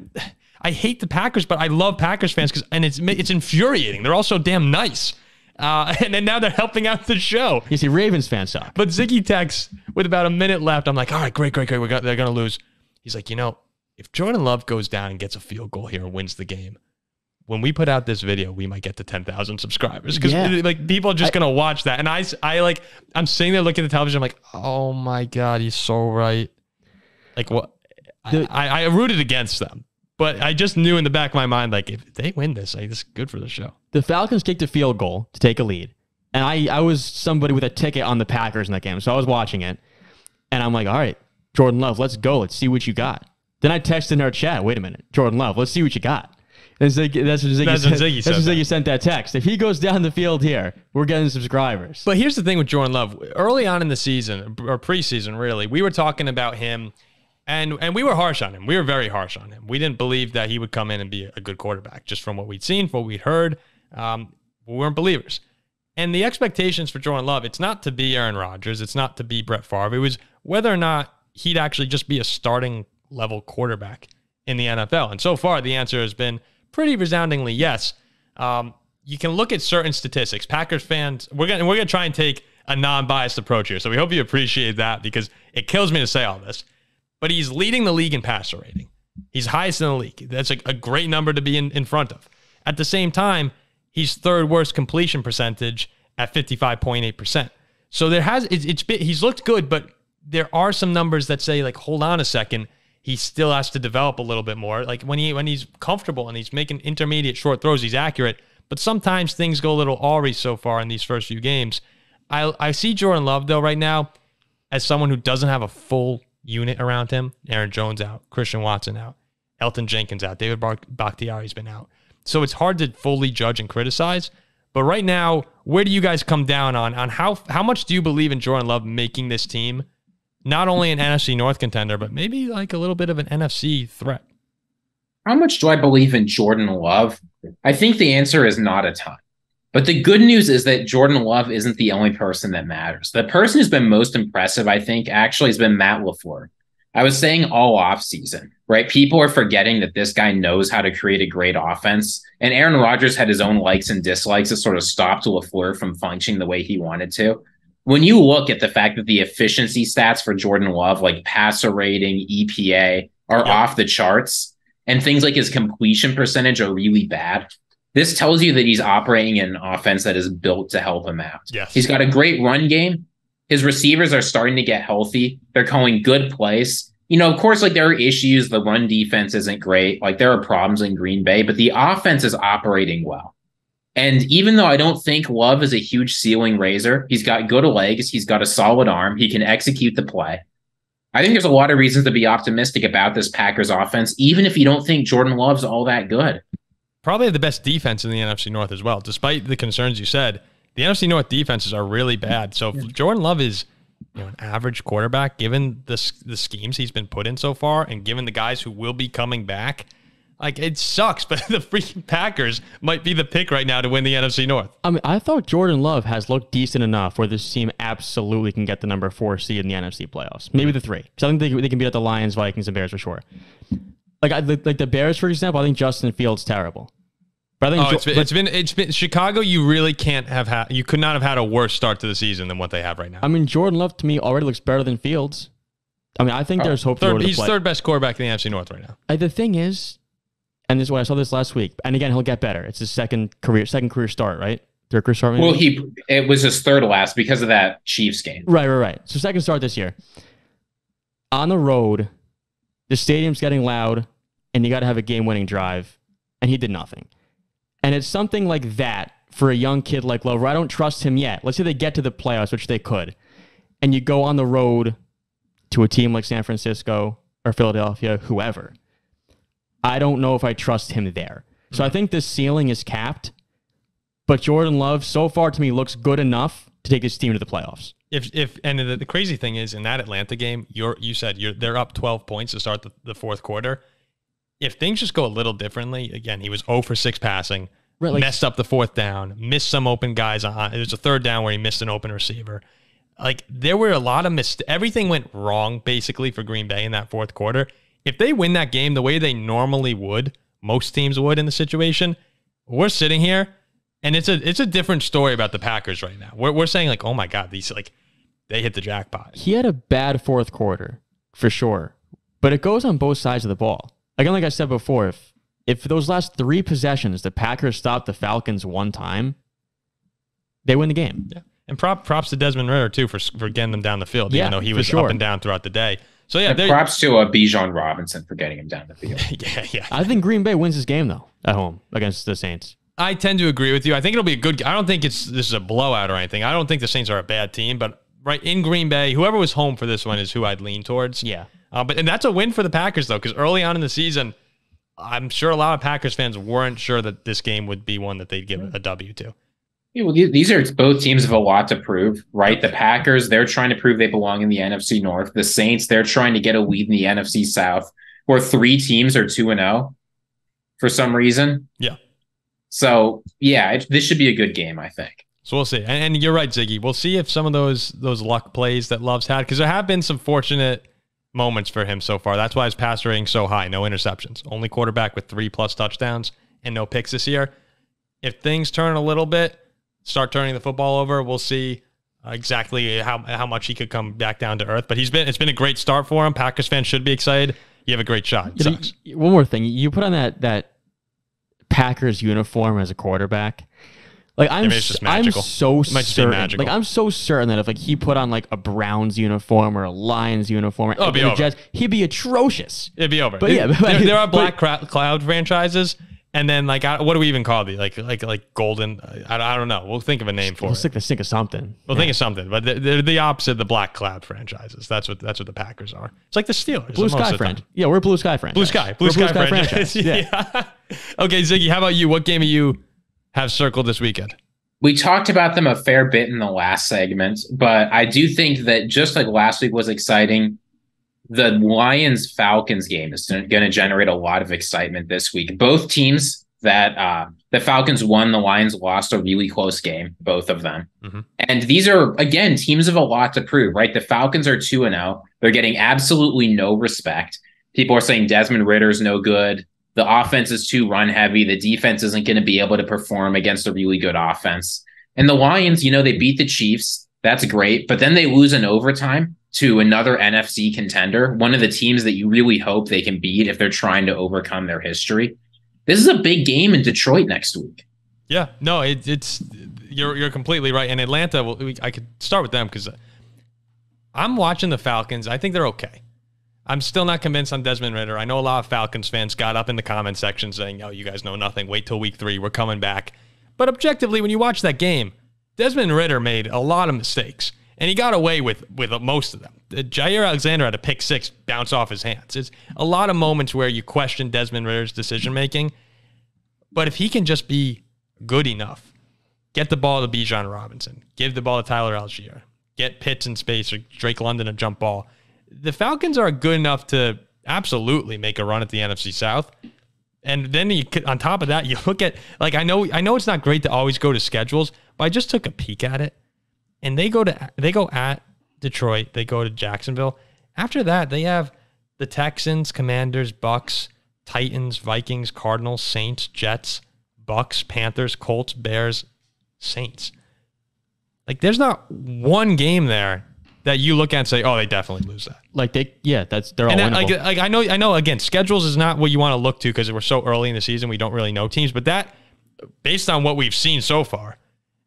I hate the Packers, but I love Packers fans because and it's it's infuriating. They're all so damn nice, uh, and then now they're helping out the show. you see, Ravens fans suck. But Ziggy texts with about a minute left. I'm like, all right, great, great, great. We got they're gonna lose. He's like, you know, if Jordan Love goes down and gets a field goal here and wins the game. When we put out this video, we might get to 10,000 subscribers because Yeah. like people are just going to watch that. And I, I like, I'm sitting there looking at the television. I'm like, oh my God, he's so right. Like what? The- I, I rooted against them, but I just knew in the back of my mind, like if they win this, like, this is good for the show. the Falcons kicked a field goal to take a lead. And I, I was somebody with a ticket on the Packers in that game. So I was watching it. And I'm like, all right, Jordan Love, let's go. Let's see what you got. Then I texted in our chat, wait a minute, Jordan Love, let's see what you got. And Ziggy, that's when Ziggy, That's said, when Ziggy that's Ziggy sent that text. If he goes down the field here, we're getting subscribers. But here's the thing with Jordan Love. Early on in the season, or preseason, really, we were talking about him, and and we were harsh on him. We were very harsh on him. We didn't believe that he would come in and be a good quarterback, just from what we'd seen, from what we'd heard. Um, we weren't believers. And the expectations for Jordan Love, it's not to be Aaron Rodgers, it's not to be Brett Favre. It was whether or not he'd actually just be a starting level quarterback in the NFL. And so far, the answer has been pretty resoundingly yes. Um, you can look at certain statistics. Packers fans, we're gonna we're gonna try and take a non-biased approach here. So we hope you appreciate that because it kills me to say all this. But he's leading the league in passer rating. He's highest in the league. That's a, a great number to be in, in front of. At the same time, he's third worst completion percentage at 55.8%. So there has it's, it's been, he's looked good, but there are some numbers that say like hold on a second, he still has to develop a little bit more. Like when he when he's comfortable and he's making intermediate short throws, he's accurate, but sometimes things go a little awry so far in these first few games. I I see Jordan Love though right now as someone who doesn't have a full unit around him. Aaron Jones out, Christian Watson out, Elgton Jenkins out, David Bakhtiari's been out. So it's hard to fully judge and criticize. But right now, where do you guys come down on on how how much do you believe in Jordan Love making this team not only an NFC North contender, but maybe like a little bit of an NFC threat? How much do I believe in Jordan Love? I think the answer is not a ton. But the good news is that Jordan Love isn't the only person that matters. The person who's been most impressive, I think, actually has been Matt LaFleur. I was saying all offseason, right? People are forgetting that this guy knows how to create a great offense. And Aaron Rodgers had his own likes and dislikes that sort of stopped LaFleur from functioning the way he wanted to. When you look at the fact that the efficiency stats for Jordan Love, like passer rating, EPA, are Yeah. off the charts, and things like his completion percentage are really bad, this tells you that he's operating in an offense that is built to help him out. Yes. He's got a great run game. His receivers are starting to get healthy. They're calling good plays. You know, of course, like there are issues. The run defense isn't great. Like there are problems in Green Bay, but the offense is operating well. And even though I don't think Love is a huge ceiling raiser, he's got good legs. He's got a solid arm. He can execute the play. I think there's a lot of reasons to be optimistic about this Packers offense, even if you don't think Jordan Love's all that good. Probably the best defense in the NFC North as well, despite the concerns you said. The NFC North defenses are really bad. So if Jordan Love is you know an average quarterback, given the the schemes he's been put in so far, and given the guys who will be coming back, like it sucks. But the freaking Packers might be the pick right now to win the NFC North. I mean, I thought Jordan Love has looked decent enough where this team absolutely can get the number four seed in the NFC playoffs. Maybe the three. Because I think they, they can beat out the Lions, Vikings, and Bears for sure. Like, I, like the Bears, for example, I think Justin Fields terrible. But I think Oh, Jo- it's been, but- it's been it's been Chicago. You really can't have had. You could not have had a worse start to the season than what they have right now. I mean, Jordan Love to me already looks better than Fields. I mean, I think there's hope to go Third, to he's play. third best quarterback in the NFC North right now. Uh, the thing is, and this is what I saw this last week. And again, he'll get better. It's his second career, second career start, right? Third career start. Maybe? Well, he it was his third last because of that Chiefs game. Right, right, right. So second start this year. On the road, the stadium's getting loud, and you got to have a game-winning drive, and he did nothing. And it's something like that for a young kid like Love, I don't trust him yet. Let's say they get to the playoffs, which they could, and you go on the road to a team like San Francisco or Philadelphia, whoever. I don't know if I trust him there. So I think this ceiling is capped, but Jordan Love so far to me looks good enough to take his team to the playoffs. If if and the, the crazy thing is in that Atlanta game, you're you said you're they're up 12 points to start the, the fourth quarter. If things just go a little differently, again, he was 0 for 6 passing, Right, like- messed up the fourth down, missed some open guys on it was a third down where he missed an open receiver. Like there were a lot of mistakes. everything went wrong basically for Green Bay in that fourth quarter. If they win that game the way they normally would, most teams would in the situation, we're sitting here and it's a it's a different story about the Packers right now. We're we're saying like, oh my god, these like they hit the jackpot. he had a bad fourth quarter for sure, but it goes on both sides of the ball. Again, like I said before, if if those last three possessions the Packers stopped the Falcons one time, they win the game. Yeah. And prop props to Desmond Ridder too for for getting them down the field, Yeah, even though he was sure. up and down throughout the day. So yeah, And props to uh, Bijan Robinson for getting him down the field. yeah, yeah. I think Green Bay wins this game though at home against the Saints. I tend to agree with you. I think it'll be a good. I don't think it's this is a blowout or anything. I don't think the Saints are a bad team, but right in Green Bay, whoever was home for this one is who I'd lean towards. Yeah. Uh, but and that's a win for the Packers though, because early on in the season, I'm sure a lot of Packers fans weren't sure that this game would be one that they'd give a W to. Yeah, well, these are both teams have a lot to prove, right? The Packers, they're trying to prove they belong in the NFC North. The Saints, they're trying to get a lead in the NFC South, where three teams are 2 and 0 for some reason. Yeah. So, yeah, it, this should be a good game, I think. So we'll see. And, and you're right, Ziggy. We'll see if some of those those luck plays that Love's had, because there have been some fortunate moments for him so far. That's why his passer rating so high. No interceptions. Only quarterback with three plus touchdowns and no picks this year. If things turn a little bit, start turning the football over, we'll see uh, exactly how how much he could come back down to earth. But he's been it's been a great start for him. Packers fans should be excited. You have a great shot. It You know, sucks. one more thing. You put on that that Packers uniform as a quarterback. Like I'm, maybe it's just I'm magical. so might just be certain. magical. Like I'm so certain that if like he put on like a Browns uniform or a Lions uniform, Oh, it'd be the over. Jets, he'd be atrocious. It'd be over. But yeah, but- there, there are black cra- cloud franchises, and then like I, what do we even call these? Like like like golden? Uh, I, I don't know. We'll think of a name for Let's it. think, let's think of something. We'll think of something. But they're, they're the opposite of the black cloud franchises. That's what that's what the Packers are. It's like the Steelers. Blue most of Sky the franchise. time. Yeah, we're a Blue Sky franchise. Blue Sky. Blue Sky, a Blue Sky franchise. yeah. okay, Ziggy. How about you? What game are you have circled this weekend? We talked about them a fair bit in the last segment, but I do think that just like last week was exciting, the Lions Falcons game is going to generate a lot of excitement this week. Both teams that uh, the Falcons won, the Lions lost a really close game, both of them. Mhm. And these are, again, teams of a lot to prove, right? The Falcons are 2 and 0. They're getting absolutely no respect. People are saying Desmond Ridder's no good. The offense is too run heavy. The defense isn't going to be able to perform against a really good offense. And the Lions, you know, they beat the Chiefs. That's great. But then they lose in overtime to another NFC contender, one of the teams that you really hope they can beat if they're trying to overcome their history. This is a big game in Detroit next week. Yeah, no, it, it's you're you're completely right. And Atlanta, well, we, I could start with them because I'm watching the Falcons. I think they're okay. I'm still not convinced on Desmond Ridder. I know a lot of Falcons fans got up in the comment section saying, "Oh, you guys know nothing. Wait till week three. We're coming back." But objectively, when you watch that game, Desmond Ridder made a lot of mistakes, and he got away with with most of them. Uh, Jaire Alexander had a pick six bounce off his hands. It's a lot of moments where you question Desmond Ridder's decision making. But if he can just be good enough, get the ball to Bijan Robinson, give the ball to Tyler Allgeier, get Pitts in space or Drake London a jump ball. The Falcons are good enough to absolutely make a run at the NFC South. And then you could, on top of that, you look at like I know I know it's not great to always go to schedules, but I just took a peek at it, and they go to they go at Detroit, they go to Jacksonville. After that, they have the Texans, Commanders, Bucks, Titans, Vikings, Cardinals, Saints, Jets, Bucks, Panthers, Colts, Bears, Saints. Like there's not one game there that you look at and say, "Oh, they definitely lose that." Like they, yeah, that's they're all And that, like, like I know, I know. Again, schedules is not what you want to look to because we're so early in the season. We don't really know teams, but that, based on what we've seen so far,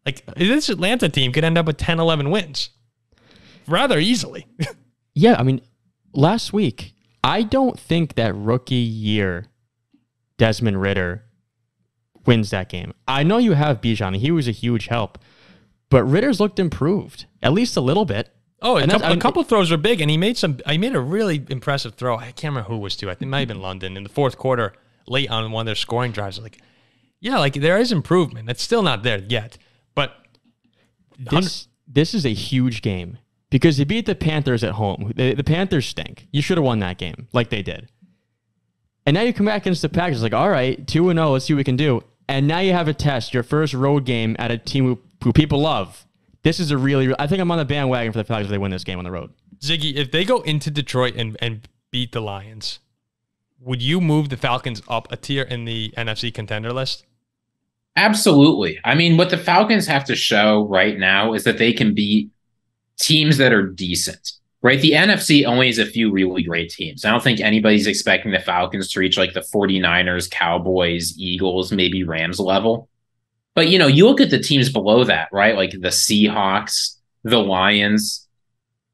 like this Atlanta team could end up with 10, 11 wins, rather easily. Yeah, I mean, last week, I don't think that rookie year Desmond Ridder wins that game. I know you have Bijan, he was a huge help, but Ridder's looked improved, at least a little bit. Oh, a, couple, a couple throws were big, and he made some. He made a really impressive throw. I can't remember who it was to. I think it might have been London in the fourth quarter, late on one of their scoring drives. Like, yeah, like there is improvement. It's still not there yet, but This this is a huge game because they beat the Panthers at home. The, the Panthers stink. You should have won that game like they did. And now you come back against the Packers, like, all right, 2 and 0, let's see what we can do. And now you have a test, your first road game at a team who, who people love. This is a really, I think I'm on the bandwagon for the Falcons if they win this game on the road. Ziggy, if they go into Detroit and, and beat the Lions, would you move the Falcons up a tier in the NFC contender list? Absolutely. I mean, what the Falcons have to show right now is that they can beat teams that are decent, right? The NFC only has a few really great teams. I don't think anybody's expecting the Falcons to reach like the 49ers, Cowboys, Eagles, maybe Rams level. But, you know, you look at the teams below that, right? Like the Seahawks, the Lions,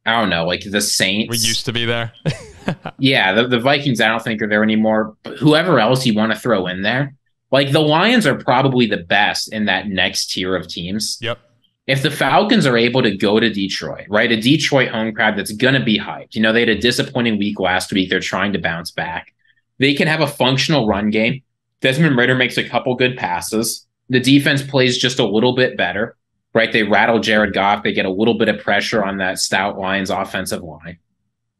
I don't know, like the Saints. We used to be there. Yeah, the, the Vikings, I don't think are there anymore. But whoever else you want to throw in there, like the Lions are probably the best in that next tier of teams. yep. If the Falcons are able to go to Detroit, right, a Detroit home crowd that's going to be hyped. You know, they had a disappointing week last week. They're trying to bounce back. they can have a functional run game. Desmond Ridder makes a couple good passes. The defense plays just a little bit better, right? They rattle Jared Goff. They get a little bit of pressure on that stout Lions offensive line.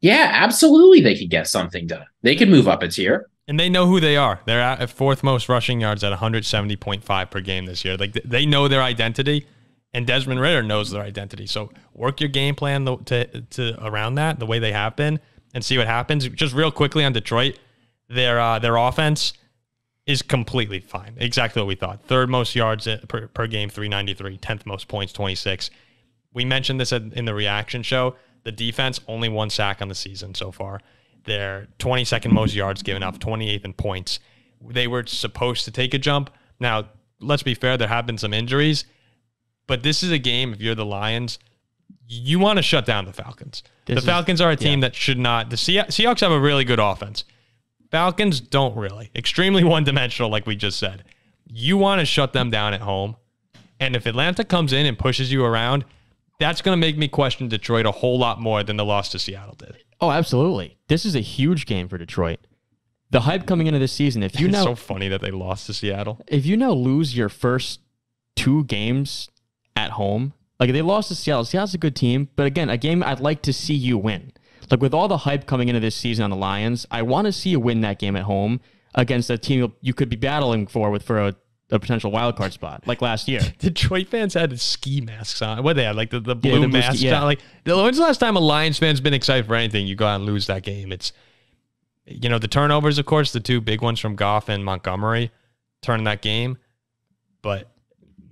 Yeah, absolutely. They could get something done. They could move up a tier. And they know who they are. They're at fourth most rushing yards at 170.5 per game this year. Like they know their identity, and Desmond Ridder knows their identity. So work your game plan to to around that the way they have been, and see what happens. Just real quickly on Detroit, their uh, their offense is completely fine. Exactly what we thought. Third most yards uh, per, per game, 393. Tenth most points, 26. We mentioned this in the reaction show. The defense only one sack on the season so far. They're 22nd most yards given up, 28th in points. They were supposed to take a jump. Now, let's be fair, there have been some injuries, but this is a game, if you're the Lions, you want to shut down the Falcons. This the is, Falcons are a team yeah. that should not. The Seahawks have a really good offense. Falcons don't really. Extremely one dimensional, like we just said. You want to shut them down at home. And if Atlanta comes in and pushes you around, that's going to make me question Detroit a whole lot more than the loss to Seattle did. Oh, absolutely. This is a huge game for Detroit. The hype coming into this season, if you it's now so funny that they lost to Seattle. If you now lose your first two games at home, like they lost to Seattle. Seattle's a good team, but again, a game I'd like to see you win. Like with all the hype coming into this season on the Lions, I want to see you win that game at home against a team you could be battling for with for a a potential wild card spot, like last year. Detroit fans had ski masks on. What they had, like the, the blue yeah, the masks yeah. on. Like, when's the last time a Lions fan's been excited for anything? You go out and lose that game. It's, you know, the turnovers, of course, the two big ones from Goff and Montgomery turning that game. But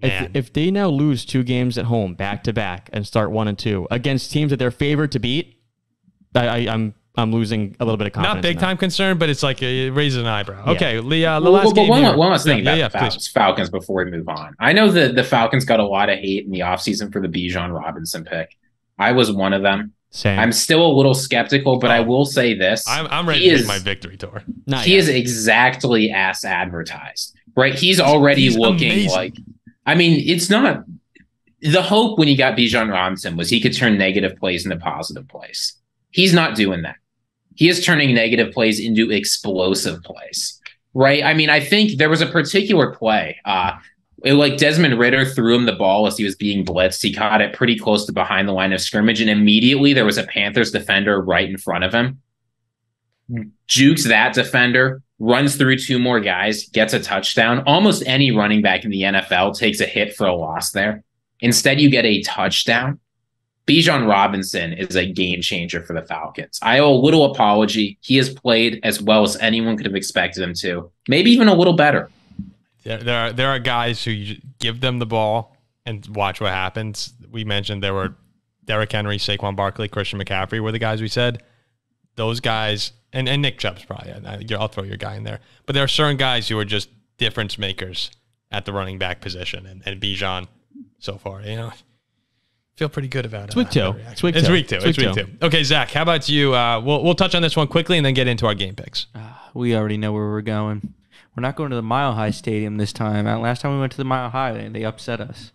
if, if, they now lose two games at home back to back and start one and two against teams that they're favored to beat, I, I, I'm I'm losing a little bit of confidence. Not big time concern, but it's like it raises an eyebrow. Yeah. Okay, the, uh, the well, last well, game. One, here. one last thing yeah, about yeah, the Falcons, Falcons before we move on. I know that the Falcons got a lot of hate in the offseason for the Bijan Robinson pick. I was one of them. Same. I'm still a little skeptical, but oh. I will say this: I'm, I'm ready to is, my victory tour. Not he yet. is exactly as advertised, right? He's already He's looking amazing. like. I mean, it's not the hope when he got Bijan Robinson was he could turn negative plays into positive plays. He's not doing that he is turning negative plays into explosive plays, right? I mean, I think there was a particular play. Uh, it, like Desmond Ridder threw him the ball as he was being blitzed. He caught it pretty close to behind the line of scrimmage, and immediately there was a Panthers defender right in front of him. Jukes that defender, runs through two more guys, gets a touchdown. Almost any running back in the NFL takes a hit for a loss there. Instead, you get a touchdown. Bijan Robinson is a game changer for the Falcons. I owe a little apology. He has played as well as anyone could have expected him to, maybe even a little better. There, there are there are guys who give them the ball and watch what happens. We mentioned there were Derrick Henry, Saquon Barkley, Christian McCaffrey were the guys we said. Those guys and, and Nick Chubb's probably. I'll throw your guy in there, but there are certain guys who are just difference makers at the running back position, and, and Bijan so far, you know feel pretty good about it. It's week two. It's week two. It's week two. It's week, two. Okay, Zach, how about you? Uh, we'll we'll touch on this one quickly and then get into our game picks. Uh, we already know where we're going. We're not going to the Mile High Stadium this time. Uh, last time we went to the Mile High, they upset us.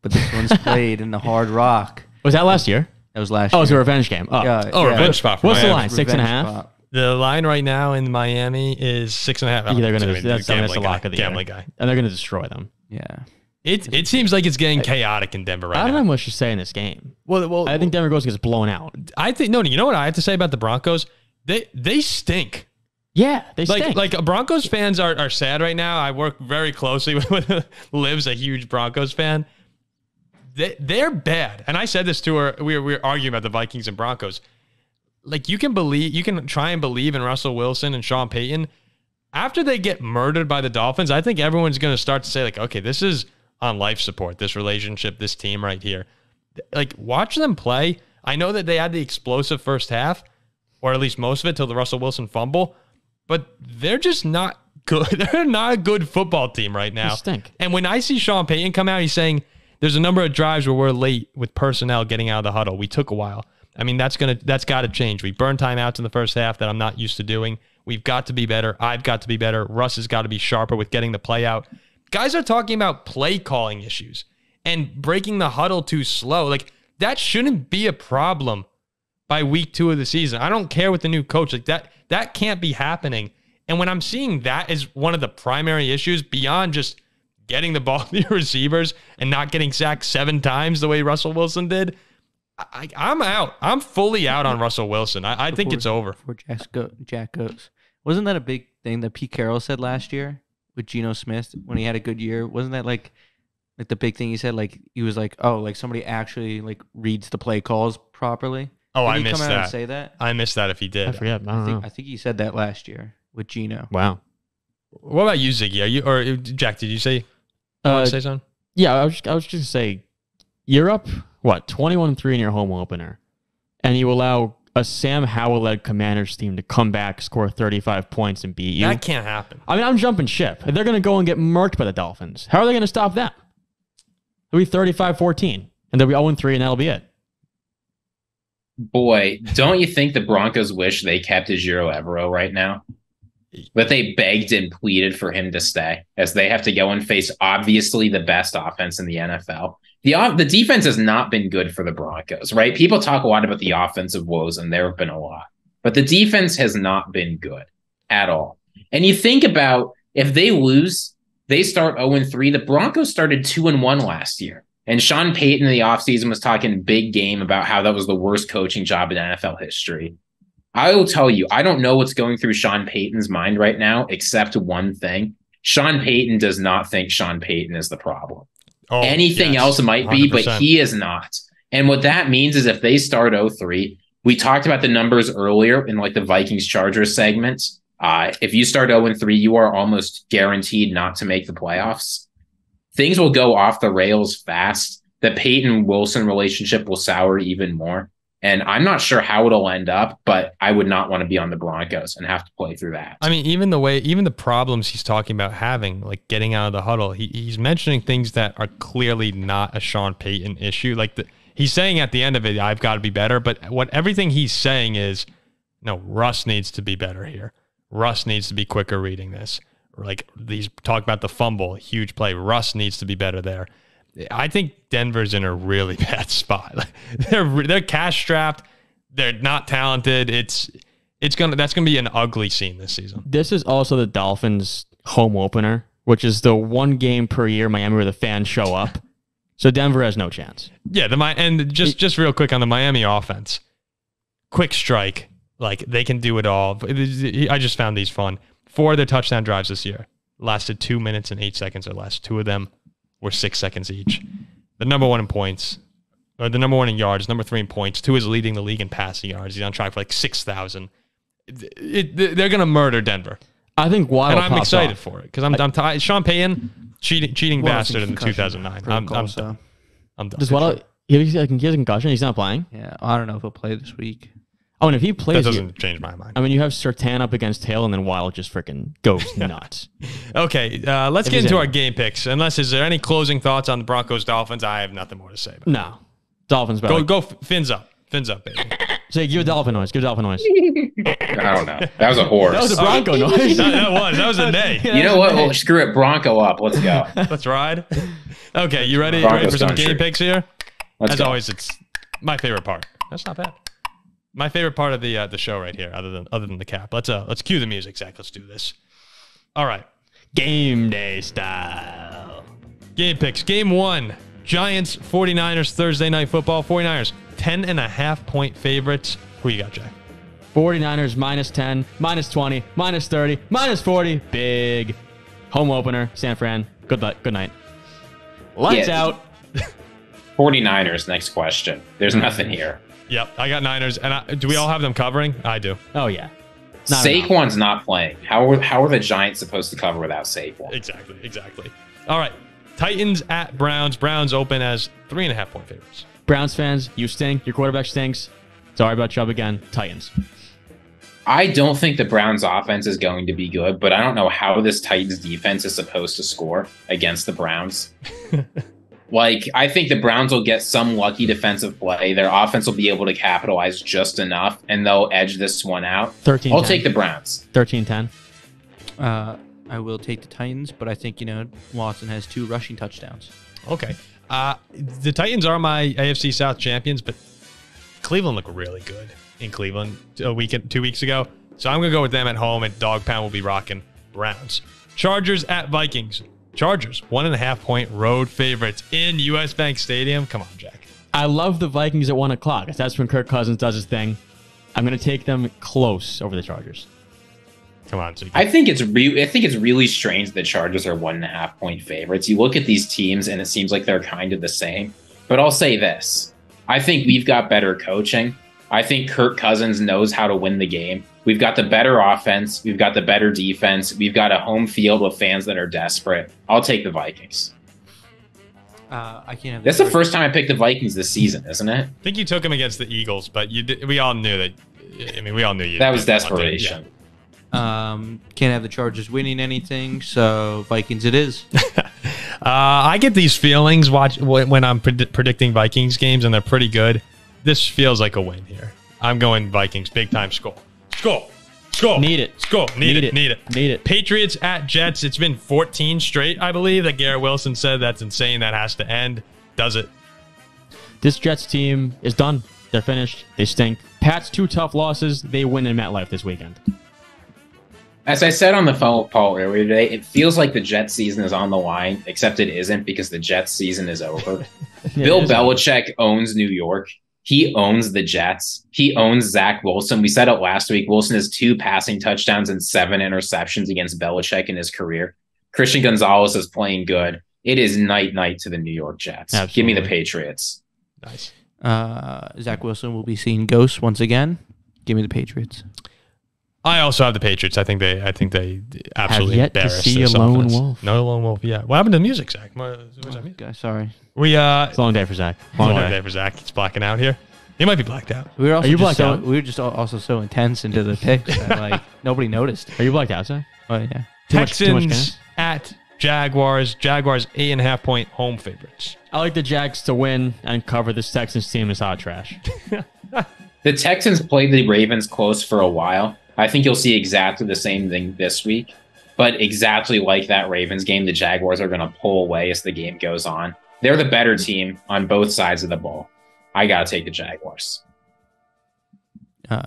But this one's played in the Hard Rock. Was that last year? That was last. Oh, year. it was a revenge game. Oh, yeah, oh, yeah. revenge spot. What's Miami. the line? Six and a half. Spot. The line right now in Miami is six and a half. Yeah, they're going to. That's, that's the lock of the gambling guy, and they're going to destroy them. Yeah. It it seems like it's getting chaotic in Denver right now. I don't now. know what you say in this game. Well, well, I think Denver goes gets blown out. I think no. You know what I have to say about the Broncos? They they stink. Yeah, they like stink. like Broncos fans are, are sad right now. I work very closely with, with Liv's a huge Broncos fan. They they're bad, and I said this to her. We were, we were arguing about the Vikings and Broncos. Like you can believe, you can try and believe in Russell Wilson and Sean Payton. After they get murdered by the Dolphins, I think everyone's going to start to say like, okay, this is on life support, this relationship, this team right here. Like, watch them play. I know that they had the explosive first half, or at least most of it till the Russell Wilson fumble, but they're just not good. They're not a good football team right now. They stink. And when I see Sean Payton come out, he's saying there's a number of drives where we're late with personnel getting out of the huddle. We took a while. I mean, that's gonna that's got to change. We burned timeouts in the first half that I'm not used to doing. We've got to be better. I've got to be better. Russ has got to be sharper with getting the play out. Guys are talking about play calling issues and breaking the huddle too slow. Like that shouldn't be a problem by week two of the season. I don't care with the new coach. Like that, that can't be happening And when I'm seeing that as one of the primary issues beyond just getting the ball to your receivers and not getting sacked seven times the way Russell Wilson did, I, I'm out. I'm fully out on Russell Wilson. I, I think Before- it's over. For Jack, Jack goes, wasn't that a big thing that Pete Carroll said last year with Geno Smith when he had a good year? Wasn't that like like the big thing he said? Like he was like, oh, like somebody actually like reads the play calls properly. Oh, Did I he missed come out and that. say that? I missed that if he did. I did. forget. I I don't think, know. I think he said that last year with Geno. Wow. What about you, Ziggy? Are you or uh, Jack? Did you say Uh, want to say something? yeah, I was just, I was just gonna say, you're up what 21-3 in your home opener, and you allow a Sam Howell led Commanders team to come back, score 35 points, and beat you. That can't happen. I mean, I'm jumping ship. They're gonna go and get murked by the Dolphins, how are they gonna stop them? It'll be 35-14, and they'll be 0-3, and that'll be it. Boy, don't you think the Broncos wish they kept Ejiro Evero right now? But they begged and pleaded for him to stay, as they have to go and face obviously the best offense in the NFL. The the defense has not been good for the Broncos, right? People talk a lot about the offensive woes, and there have been a lot, but the defense has not been good at all. And you think about if they lose, they start 0 3. The Broncos started 2 and 1 last year. And Sean Payton in the offseason was talking big game about how that was the worst coaching job in NFL history. I will tell you, I don't know what's going through Sean Payton's mind right now, except one thing. Sean Payton does not think Sean Payton is the problem. Oh, Anything yes, else might be, but he is not. And what that means is if they start 0-3, we talked about the numbers earlier in like the Vikings Chargers segment. Uh, if you start 0-3, you are almost guaranteed not to make the playoffs. Things will go off the rails fast. The Payton Wilson relationship will sour even more. And I'm not sure how it'll end up, but I would not want to be on the Broncos and have to play through that. I mean, even the way, even the problems he's talking about having, like getting out of the huddle, he, he's mentioning things that are clearly not a Sean Payton issue. Like the, he's saying at the end of it, I've got to be better. But what everything he's saying is, no, Russ needs to be better here. Russ needs to be quicker reading this. Like these talk about the fumble, huge play. Russ needs to be better there. I think Denver's in a really bad spot. They're they're cash strapped. They're not talented. It's it's gonna that's gonna be an ugly scene this season. This is also the Dolphins' home opener, which is the one game per year Miami where the fans show up. So Denver has no chance. Yeah, the Mi- and just just real quick on the Miami offense, quick strike, like they can do it all. I just found these fun. Four of their touchdown drives this year lasted two minutes and eight seconds or less. Two of them were six seconds each. The number one in points, or the number one in yards, number three in points. Tua is leading the league in passing yards. He's on track for like six thousand. It, it, they're gonna murder Denver, I think Waddle and I'm pops excited off. for it because I'm I'm tired. Sean Payton cheating cheating Well, bastard in concussion 2009. I'm I'm so- done. I'm done. Does Waddle? He has, like, he has a concussion. He's not playing. Yeah, I don't know if he'll play this week. Oh, and if he plays, you, doesn't change my mind. I mean, you have Surtain up against Hill, and then Wild just freaking goes nuts. Okay, uh, let's If get into in. our game picks. Unless is there any closing thoughts on the Broncos Dolphins? I have nothing more to say. About it. no, Dolphins. Go Go, go fins up, fins up, baby. Say, give a dolphin noise. Give a dolphin noise. I don't know. That was a horse. That was a Bronco noise. that, that was that was a nay. you know what? Well, screw it. Bronco up. Let's go. Let's ride. Okay, you ready? You ready for some country. game picks here? Let's As go. always, it's my favorite part. That's not bad. My favorite part of the uh, the show right here, other than other than the cap. Let's uh let's cue the music, Zach. Let's do this. All right. Game day style. Game picks. Game one. Giants 49ers Thursday night football. 49ers 10 and a half point favorites. Who you got, Jack? 49ers minus 10, minus 20, minus 30, minus 40. Big home opener. San Fran. Good, luck. good night. Lights Yeah. out. 49ers, next question. There's nothing here. Yep, I got Niners. And I, do we all have them covering? I do. Oh, yeah. Not enough. Saquon's not playing. How are, how are the Giants supposed to cover without Saquon? Exactly, exactly. All right. Titans at Browns. Browns open as three and a half point favorites. Browns fans, you stink. Your quarterback stinks. Sorry about Chubb again. Titans. I don't think the Browns offense is going to be good, but I don't know how this Titans defense is supposed to score against the Browns. like, I think the Browns will get some lucky defensive play. Their offense will be able to capitalize just enough, and they'll edge this one out. 13 I'll take the Browns. 13 10. Uh, I will take the Titans, but I think you know Watson has two rushing touchdowns. Okay. Uh, the Titans are my AFC South champions, but Cleveland looked really good in Cleveland a week, two weeks ago. So I'm gonna go with them at home, and Dog Pound will be rocking Browns. Chargers at Vikings. Chargers one and a half point road favorites in US Bank Stadium. Come on, Jack. I love the Vikings at one o'clock. That's when Kirk Cousins does his thing. I'm going to take them close over the Chargers. Come on, Zeke. I think it's re- I think it's really strange that the Chargers are one and a half point favorites. You look at these teams and it seems like they're kind of the same. But I'll say this: I think we've got better coaching. I think Kirk Cousins knows how to win the game. We've got the better offense. We've got the better defense. We've got a home field with fans that are desperate. I'll take the Vikings. Uh, I can't. That's the first time I picked the Vikings this season, isn't it? I think you took them against the Eagles, but you did, we all knew that. I mean, we all knew you. That was didn't want to- desperation. Um, can't have the Chargers winning anything, so Vikings it is. Uh, I get these feelings watch when when I'm pred- predicting Vikings games, and they're pretty good. This feels like a win here. I'm going Vikings, big time score. Score, score. Need it. Score. Need, Need it. it. Need it. Need it. Patriots at Jets. It's been 14 straight, I believe. That Garrett Wilson said that's insane. That has to end. Does it? This Jets team is done. They're finished. They stink. Pats two tough losses. They win in MetLife this weekend. As I said on the phone with Paul earlier today, it feels like the Jets season is on the line, except it isn't because the Jets season is over. Bill it is. Belichick owns New York. He owns the Jets. He owns Zach Wilson. We said it last week. Wilson has two passing touchdowns and seven interceptions against Belichick in his career. Christian Gonzalez is playing good. It is night night to the New York Jets. Give me the Patriots. Nice. Uh, Zach Wilson will be seeing ghosts once again. Give me the Patriots. I also have the Patriots. I think they. I think they absolutely yet to embarrassed see this a lone offense. wolf. No lone wolf. Yeah. What happened to the music, Zach? What, what's that music? Guys, sorry. We uh. It's a long day for Zach. Long Long, day. day for Zach. He's blacking out here. He might be blacked out. We were also Are you just blacked so, out? we were just al- also so intense into the picks that like nobody noticed. Are you blacked out, Zach? Oh yeah. Too much- too much Texans gas? at Jaguars. Jaguars eight and a half point home favorites. I like the Jags to win and cover this Texans team is hot trash. The Texans played the Ravens close for a while. I think you'll see exactly the same thing this week. But exactly like that Ravens game, the Jaguars are going to pull away as the game goes on. They're the better team on both sides of the ball. I got to take the Jaguars. Uh,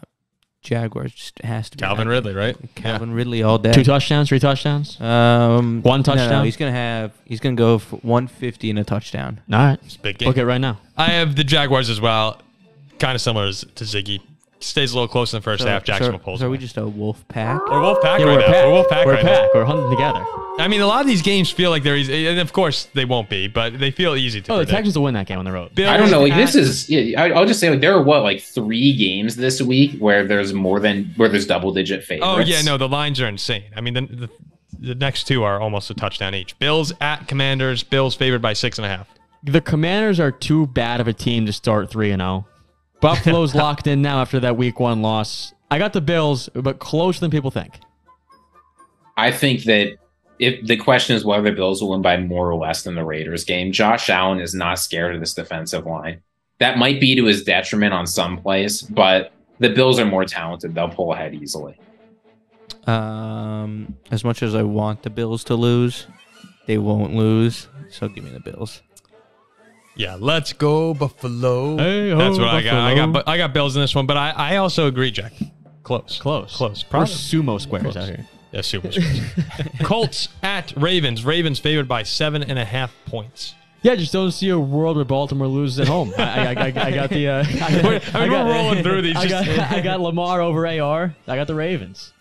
Jaguars just has to be Calvin Ridley, right? Calvin Ridley all day. Two touchdowns, three touchdowns. Um, One no, no, touchdown? he's gonna have. He's gonna go for 150 and a touchdown. All right. It's a big game. Book it right now. I have the Jaguars as well. Kind of similar to Ziggy. Stays a little close in the first So, half. Jacksonville so, pulls so are we just a wolf pack? We're Wolf Pack Yeah, right we're a now. pack. We're Wolf Pack We're right a pack. now. We're hunting together. I mean, a lot of these games feel like they're easy, and of course they won't be, but they feel easy to Oh, the. Texans will win that game on the road. Bills I don't know. Like this is. Yeah, I- I'll just say like there are what like three games this week where there's more than where there's double digit favorites. Oh yeah, no, the lines are insane. I mean, the, the the next two are almost a touchdown each. Bills at Commanders. Bills favored by six and a half. The Commanders are too bad of a team to start 3 and 0. Buffalo's locked in now after that week 1 loss. I got the Bills, but closer than people think. I think that if the question is whether the Bills will win by more or less than the Raiders game, Josh Allen is not scared of this defensive line. That might be to his detriment on some plays, but the Bills are more talented. They'll pull ahead easily. Um, as much as I want the Bills to lose, they won't lose. So give me the Bills. Yeah, let's go Buffalo. Hey-ho, That's what I got. I got. Bu- I got Bills in this one, but I, I also agree, Jack. Close, Close. close. We're Probably. sumo squares Close. out here. Yeah, super. squares. Colts at Ravens. Ravens favored by seven and a half points. Yeah, just don't see a world where Baltimore loses at home. I, I, I, I got the. Uh, I, I mean, we're rolling through these I just- got, I got Lamar over AR. I got the Ravens.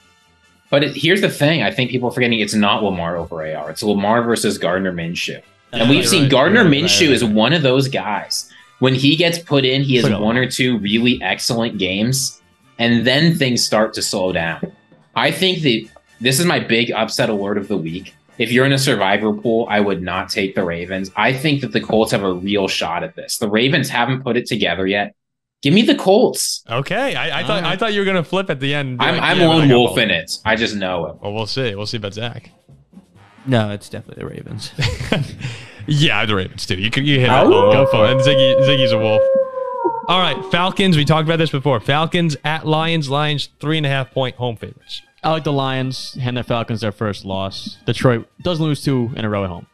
But it, here's the thing: I think people are forgetting it's not Lamar over AR. It's Lamar versus Gardner Minshew, and we've Right, seen right, Gardner right, Minshew right, is right. one of those guys. When he gets put in, he has Look at one Lamar. or two really excellent games, and then things start to slow down. I think that this is my big upset alert of the week. If you're in a survivor pool, I would not take the Ravens. I think that the Colts have a real shot at this. The Ravens haven't put it together yet. Give me the Colts. Okay, I, I thought I uh, thought you were gonna flip at the end. I'm, like, I'm yeah, lone wolf in it. I just know it. Well, we'll see. We'll see about Zach. No, it's definitely the Ravens. yeah, the Ravens too. You could you hit it. Oh. Go Go for for it. And Ziggy, Ziggy's a wolf. All right, Falcons. We talked about this before. Falcons at Lions. Lions three and a half point home favorites. I like the Lions. Hand the Falcons their first loss. Detroit doesn't lose two in a row at home.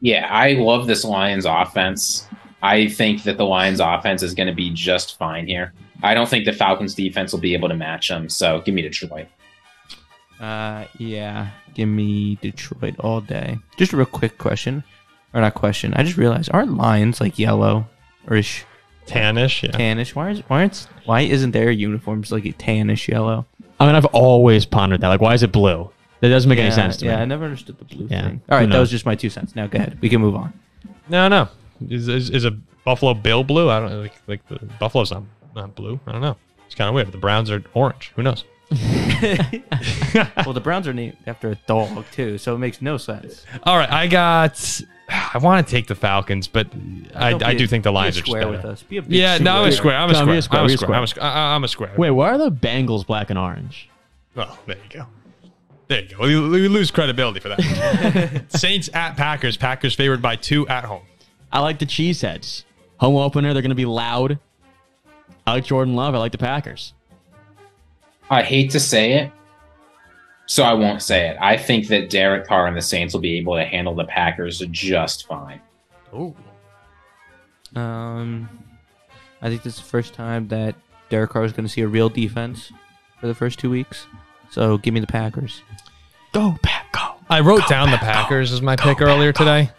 Yeah, I love this Lions offense. I think that the Lions offense is going to be just fine here. I don't think the Falcons defense will be able to match them. So give me Detroit. Uh, yeah. Give me Detroit all day. Just a real quick question, or not question. I just realized aren't lions like yellow or ish Tannish, yeah. tannish? Why is why aren't why isn't their uniforms like a tannish yellow? I mean, I've always pondered that. Like, why is it blue? That doesn't make any Yeah, sense to yeah, I me. never understood the blue Yeah. thing. All Who right, that knows? was just my two cents. Now go ahead. We can move on. No, no. Is, is, is a Buffalo Bill blue? I don't like like the Buffalo's not not blue. I don't know. It's kind of weird. The Browns are orange. Who knows? well, the Browns are named after a dog too, so it makes no sense. All right, I got. I want to take the Falcons, but I, Don't I do a- think the be a Lions are square with us. Be a big Yeah, no, I'm a square. square. I'm a Tom, be square. a I'm a square, square. be a I'm a square. I- I'm a square. Wait, why are the Bengals black and orange? Oh, there you go. There you go. We, we lose credibility for that. Saints at Packers. Packers favored by two at home. I like the cheeseheads. Home opener, they're going to be loud. I like Jordan Love. I like the Packers. I hate to say it, so I won't say it. I think that Derek Carr and the Saints will be able to handle the Packers just fine. Ooh. Um, I think this is the first time that Derek Carr is going to see a real defense for the first two weeks. So give me the Packers. Go, Pack, go. I wrote down the Packers as my pick earlier today.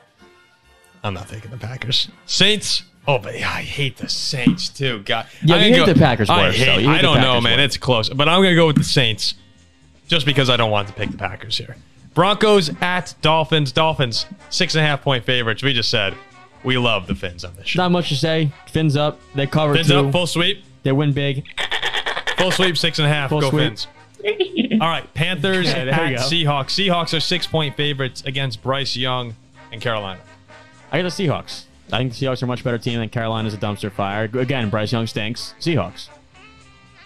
I'm not taking the Packers. Saints. Oh, but yeah, I hate the Saints too. God, Yeah, I'm you hate the Packers I worse, hate. Hate I don't know, man. worse. It's close, but I'm gonna go with the Saints, just because I don't want to pick the Packers here. Broncos at Dolphins. Dolphins six and a half point favorites. We just said we love the Fins on this show. Not much to say. Fins up. They cover Fins two. up, full sweep, they win big. full sweep, six and a half. Full go sweep. Fins. All right, Panthers Yeah, at. Seahawks. Seahawks are six point favorites against Bryce Young and Carolina. I got the Seahawks. I think the Seahawks are a much better team than Carolina's a dumpster fire. Again, Bryce Young stinks. Seahawks.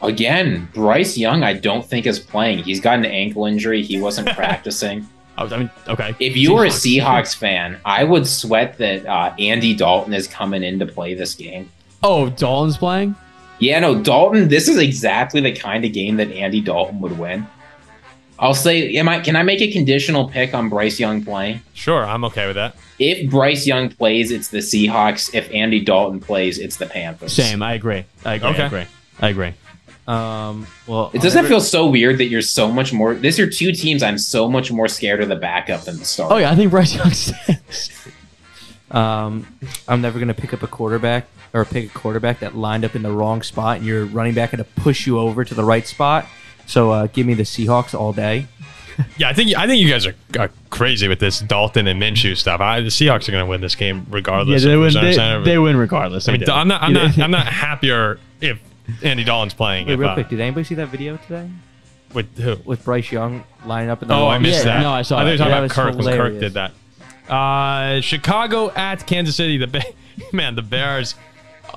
Again, Bryce Young, I don't think is playing. He's got an ankle injury. He wasn't practicing. I, mean, okay. If you were a Seahawks fan, I would sweat that uh, Andy Dalton is coming in to play this game. Oh, Dalton's playing? Yeah, no, Dalton. This is exactly the kind of game that Andy Dalton would win. I'll say, am I? Can I make a conditional pick on Bryce Young playing? Sure, I'm okay with that. If Bryce Young plays, it's the Seahawks. If Andy Dalton plays, it's the Panthers. Same. I agree. I agree. Okay. I agree. I agree. Um, well, It doesn't feel so weird that you're so much more. These are two teams. I'm so much more scared of the backup than the star. Oh, yeah. I think Bryce Young stinks. Um, I'm never gonna pick up a quarterback or pick a quarterback that lined up in the wrong spot, and your running back had to push you over to the right spot. So uh, give me the Seahawks all day. Yeah, I think I think you guys are, are crazy with this Dalton and Minshew stuff. I, the Seahawks are going to win this game regardless. yeah, regardless. they win, they, they win regardless. I mean, I'm not. I'm not. I'm not happier if Andy Dalton's playing. Wait, if, real uh, quick, did anybody see that video today with who? with Bryce Young lining up in the Oh, wrong I missed Yeah, that. no, I saw it. I think that. you Yeah, were that talking about was Kirk when Kirk did that. Uh, Chicago at Kansas City. The Ba- man, the Bears.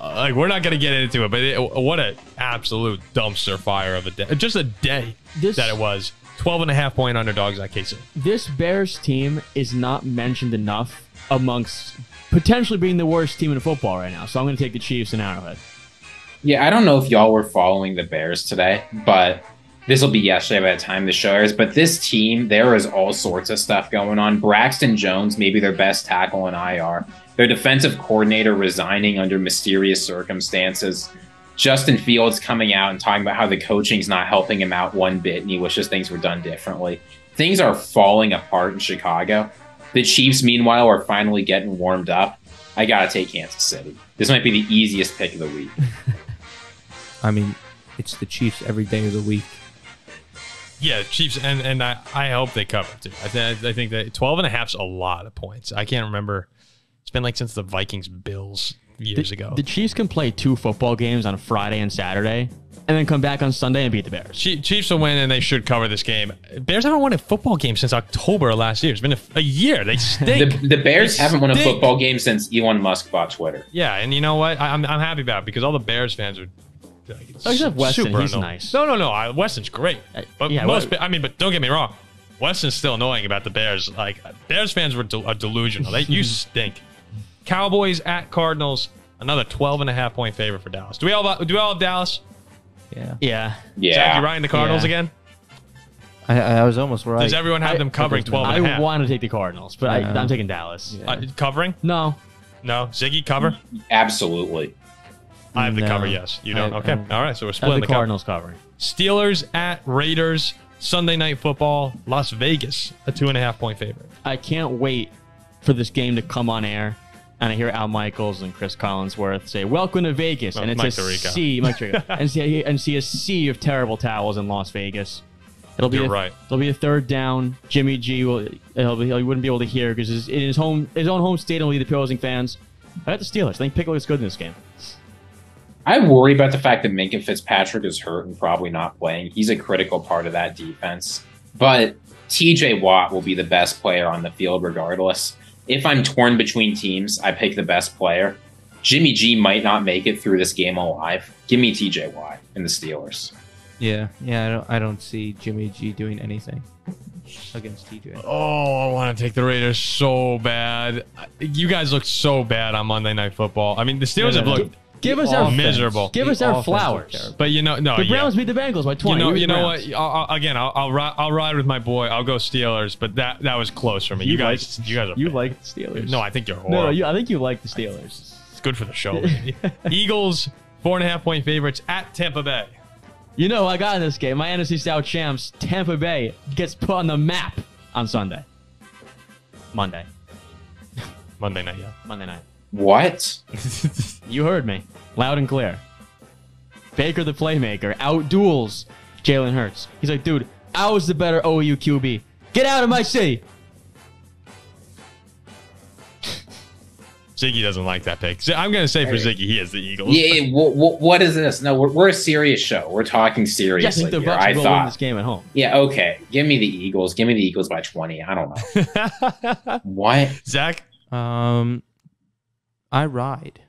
Like we're not going to get into it, but it, what an absolute dumpster fire of a day. Just a day This- that it was. 12 and a half point underdogs at KC. this Bears team is not mentioned enough amongst potentially being the worst team in football right now. So I'm going to take the Chiefs and Arrowhead. Yeah, I don't know if y'all were following the Bears today, but this will be yesterday by the time the show airs. But this team, there is all sorts of stuff going on. Braxton Jones, maybe their best tackle in IR. Their defensive coordinator resigning under mysterious circumstances. Justin Fields coming out and talking about how the coaching's not helping him out one bit and he wishes things were done differently. Things are falling apart in Chicago. The Chiefs, meanwhile, are finally getting warmed up. I got to take Kansas City. This might be the easiest pick of the week. I mean, it's the Chiefs every day of the week. Yeah, Chiefs, and, and I, I hope they cover too. I, th- I think that 12 and a half's a lot of points. I can't remember. It's been like since the Vikings Bills years the, ago. The Chiefs can play two football games on Friday and Saturday, and then come back on Sunday and beat the Bears. Chiefs will win, and they should cover this game. Bears haven't won a football game since October of last year. It's been a, a year. They stink. The, the Bears They haven't won a football game since Elon Musk bought Twitter. yeah, and you know what? I, I'm, I'm happy about it because all the Bears fans are. Like, Oh, except Weston, super he's annoying. nice. No, no, no. I, Weston's great, Uh, but yeah, most. what- I mean, but don't get me wrong. Weston's still annoying about the Bears. Like Bears fans were del- are delusional. They you stink. Cowboys at Cardinals. Another 12 and a half point favorite for Dallas. Do we all do we all have Dallas? Yeah, Yeah. Yeah. Zach, you riding the Cardinals Yeah. again? I, I was almost right. Does everyone have I- them covering 12 and a I half? want to take the Cardinals, but I, Yeah. I'm taking Dallas. Yeah. Uh, covering? No. No. Ziggy cover? Absolutely. I have the No. cover. Yes, you don't. I- okay, I- all right. So we're splitting the the, cover. Cardinals covering. Steelers at Raiders. Sunday night football. Las Vegas, a two and a half point favorite. I can't wait for this game to come on air. And I hear Al Michaels and Chris Collinsworth say, "Welcome to Vegas," and it's Mike a Tirico. sea, Mike Tirico, and see and see a sea of terrible towels in Las Vegas. It'll be You're a, right. It'll be a third down. Jimmy G will he'll be, he wouldn't be able to hear because in his home his own home stadium will be the opposing fans. I got the Steelers. I think Pickett looks good in this game. I worry about the fact that Minkah Fitzpatrick is hurt and probably not playing. He's a critical part of that defense. But TJ Watt will be the best player on the field regardless. If I'm torn between teams, I pick the best player. Jimmy G might not make it through this game alive. Give me TJ Watt and the Steelers. Yeah, yeah. I don't. I don't see Jimmy G doing anything against TJ. Oh, I want to take the Raiders so bad. You guys look so bad on Monday Night Football. I mean, the Steelers No, have no, no. Looked Give us our offense- miserable. Give us our flowers. terrible. But you know, no, The yeah. Browns beat the Bengals by twenty. You know, you know what? I'll, I'll- again, I'll, I'll ride. I'll ride with my boy. I'll go Steelers. But that that was close for me. You, You guys, you guys are. You bad. like the Steelers? No, I think you're horrible. no, no. You, I think you like the Steelers. it's good for the show. Eagles four and a half point favorites at Tampa Bay. You know, I got in this game. My NFC South champs, Tampa Bay, gets put on the map on Sunday. Monday. Monday night, yeah. Monday night. What? You heard me. Loud and clear. Baker the playmaker outduels Jalen Hurts. He's like, dude, I was the better OU QB. Get out of my city. Ziggy doesn't like that pick. I'm going to say for Hey. Ziggy, he has the Eagles. Yeah, wh- wh- what is this? No, we're, we're a serious show. We're talking Yes, I seriously. think the here. Bucks I will win this game at home. Yeah, okay. Give me the Eagles. Give me the Eagles by 20. I don't know. what? Zach, Um, I ride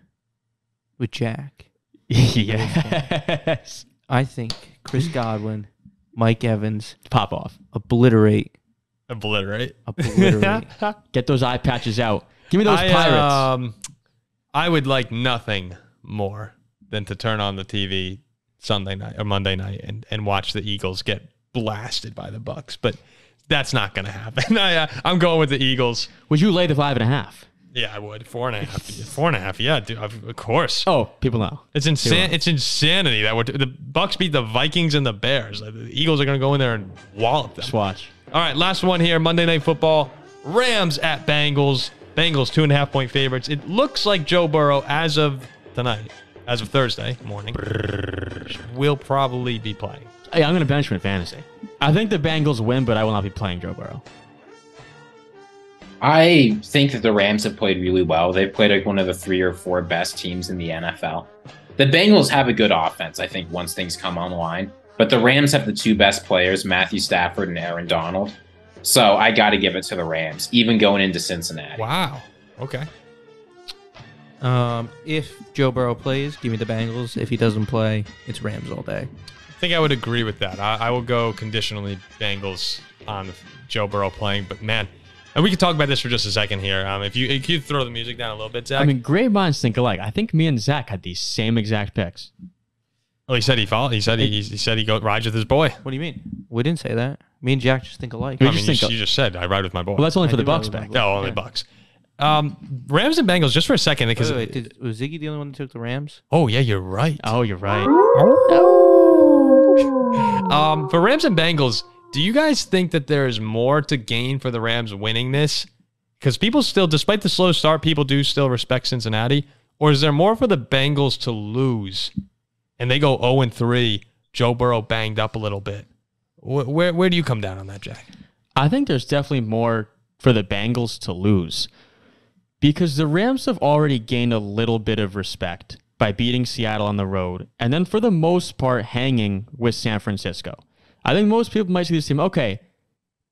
with Jack. yes. I think Chris Godwin, Mike Evans, Pop off. obliterate, obliterate. obliterate. Get those eye patches out. Give me those I, pirates. Um, I would like nothing more than to turn on the TV Sunday night or Monday night and, and watch the Eagles get blasted by the Bucks. But that's not going to happen. I, uh, I'm going with the Eagles. Would you lay the five and a half? Yeah, I would. Four and a half. Four and a half. Yeah, dude, of of course. Oh, people know. It's insane. It's insanity that we're the Bucks beat the Vikings and the Bears. Like, the Eagles are going to go in there and wallop them. Just watch. All right, last one here. Monday Night Football. Rams at Bengals. Bengals two and a half point favorites. It looks like Joe Burrow as of tonight, as of Thursday morning, will probably be playing. Hey, I'm going to bench him in fantasy. I think the Bengals win, but I will not be playing Joe Burrow. I think that the Rams have played really well. They've played like one of the three or four best teams in the NFL. The Bengals have a good offense, I think, once things come online. But the Rams have the two best players, Matthew Stafford and Aaron Donald. So I got to give it to the Rams, even going into Cincinnati. Wow. Okay. um, if Joe Burrow plays, give me the Bengals. If he doesn't play, it's Rams all day. I think I would agree with that. I, I will go conditionally Bengals on Joe Burrow playing, but man, and we can talk about this for just a second here. Um, if you if you throw the music down a little bit, Zach. I mean, great minds think alike. I think me and Zach had these same exact picks. oh, he said he followed. He said he, he said he go rides with his boy. What do you mean? We didn't say that. Me and Jack just think alike. We I just mean, you, think- you just said I ride with my boy. Well, that's only I for the Bucks with back. no, only Yeah. Bucks. Um, Rams and Bengals just for a second because wait, wait, did, was Ziggy the only one that took the Rams? oh yeah, you're right. Oh, you're right. Um, for Rams and Bengals, do you guys think that there is more to gain for the Rams winning this? Because people still, despite the slow start, people do still respect Cincinnati. Or is there more for the Bengals to lose, and they go zero and three? Joe Burrow banged up a little bit. Wh- Where where do you come down on that, Jack? I think there's definitely more for the Bengals to lose because the Rams have already gained a little bit of respect by beating Seattle on the road and then for the most part hanging with San Francisco. I think most people might see this team, okay,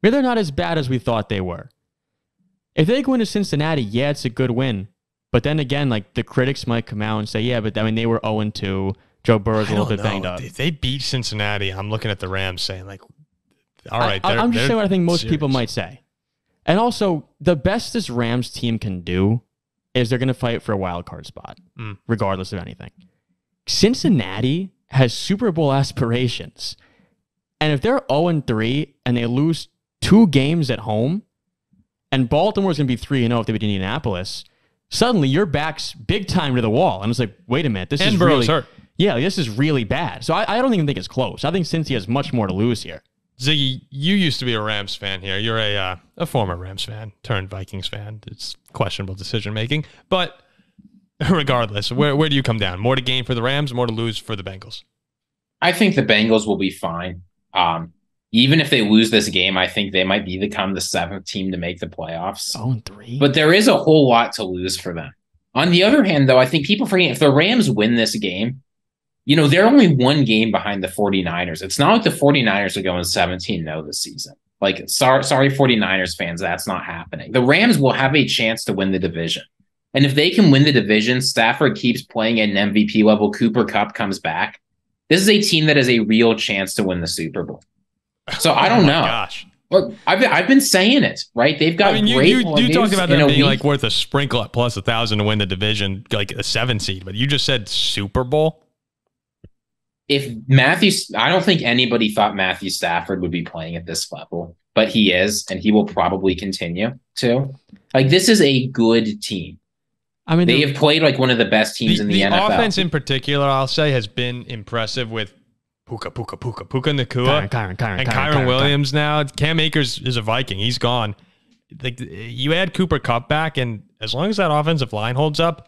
maybe they're not as bad as we thought they were. If they go into Cincinnati, yeah, it's a good win. But then again, like the critics might come out and say, yeah, but I mean, they were 0 2. Joe Burrow's a little bit banged up. If they beat Cincinnati, I'm looking at the Rams saying like, all right. I, I'm just saying what I think most people might say. And also, the best this Rams team can do is they're going to fight for a wild card spot, Mm. regardless of anything. Cincinnati has Super Bowl aspirations. And if they're 0 3 and they lose two games at home, and Baltimore's going to be 3 0 if they beat Indianapolis, suddenly your back's big time to the wall. And it's like, wait a minute, this And is Burrow's really hurt. Yeah, this is really bad. So I, I don't even think it's close. I think Cincy has much more to lose here. Ziggy, you used to be a Rams fan here. You're a uh, a former Rams fan turned Vikings fan. It's questionable decision making, but regardless, where where do you come down? More to gain for the Rams, more to lose for the Bengals. I think the Bengals will be fine. Um, even if they lose this game, I think they might be become the seventh team to make the playoffs. Oh, and three. But there is a whole lot to lose for them. On the other hand, though, I think people forget if the Rams win this game, you know, they're only one game behind the 49ers. It's not like the 49ers are going 17 0 this season. Like, sorry, sorry, 49ers fans, that's not happening. The Rams will have a chance to win the division. And if they can win the division, Stafford keeps playing at an MVP level, Cooper Kupp comes back. This is a team that has a real chance to win the Super Bowl. So I Oh don't my know. Gosh, Look, I've been, I've been saying it, right? They've got I mean, you great you, you talked about them being week. like worth a sprinkle at plus a thousand to win the division, like a seven seed, but you just said Super Bowl. if Matthew, I don't think anybody thought Matthew Stafford would be playing at this level, but he is, and he will probably continue to. Like, this is a good team. I mean, They the- have played like one of the best teams The, in the, the NFL. offense in particular, I'll say, has been impressive with Puka Puka Puka Puka Nacua. Kyren, Kyren, Kyren, and Kyren, Kyren, Kyren, Williams now. Cam Akers is a Viking. He's gone. Like you add Cooper Kupp back, and as long as that offensive line holds up,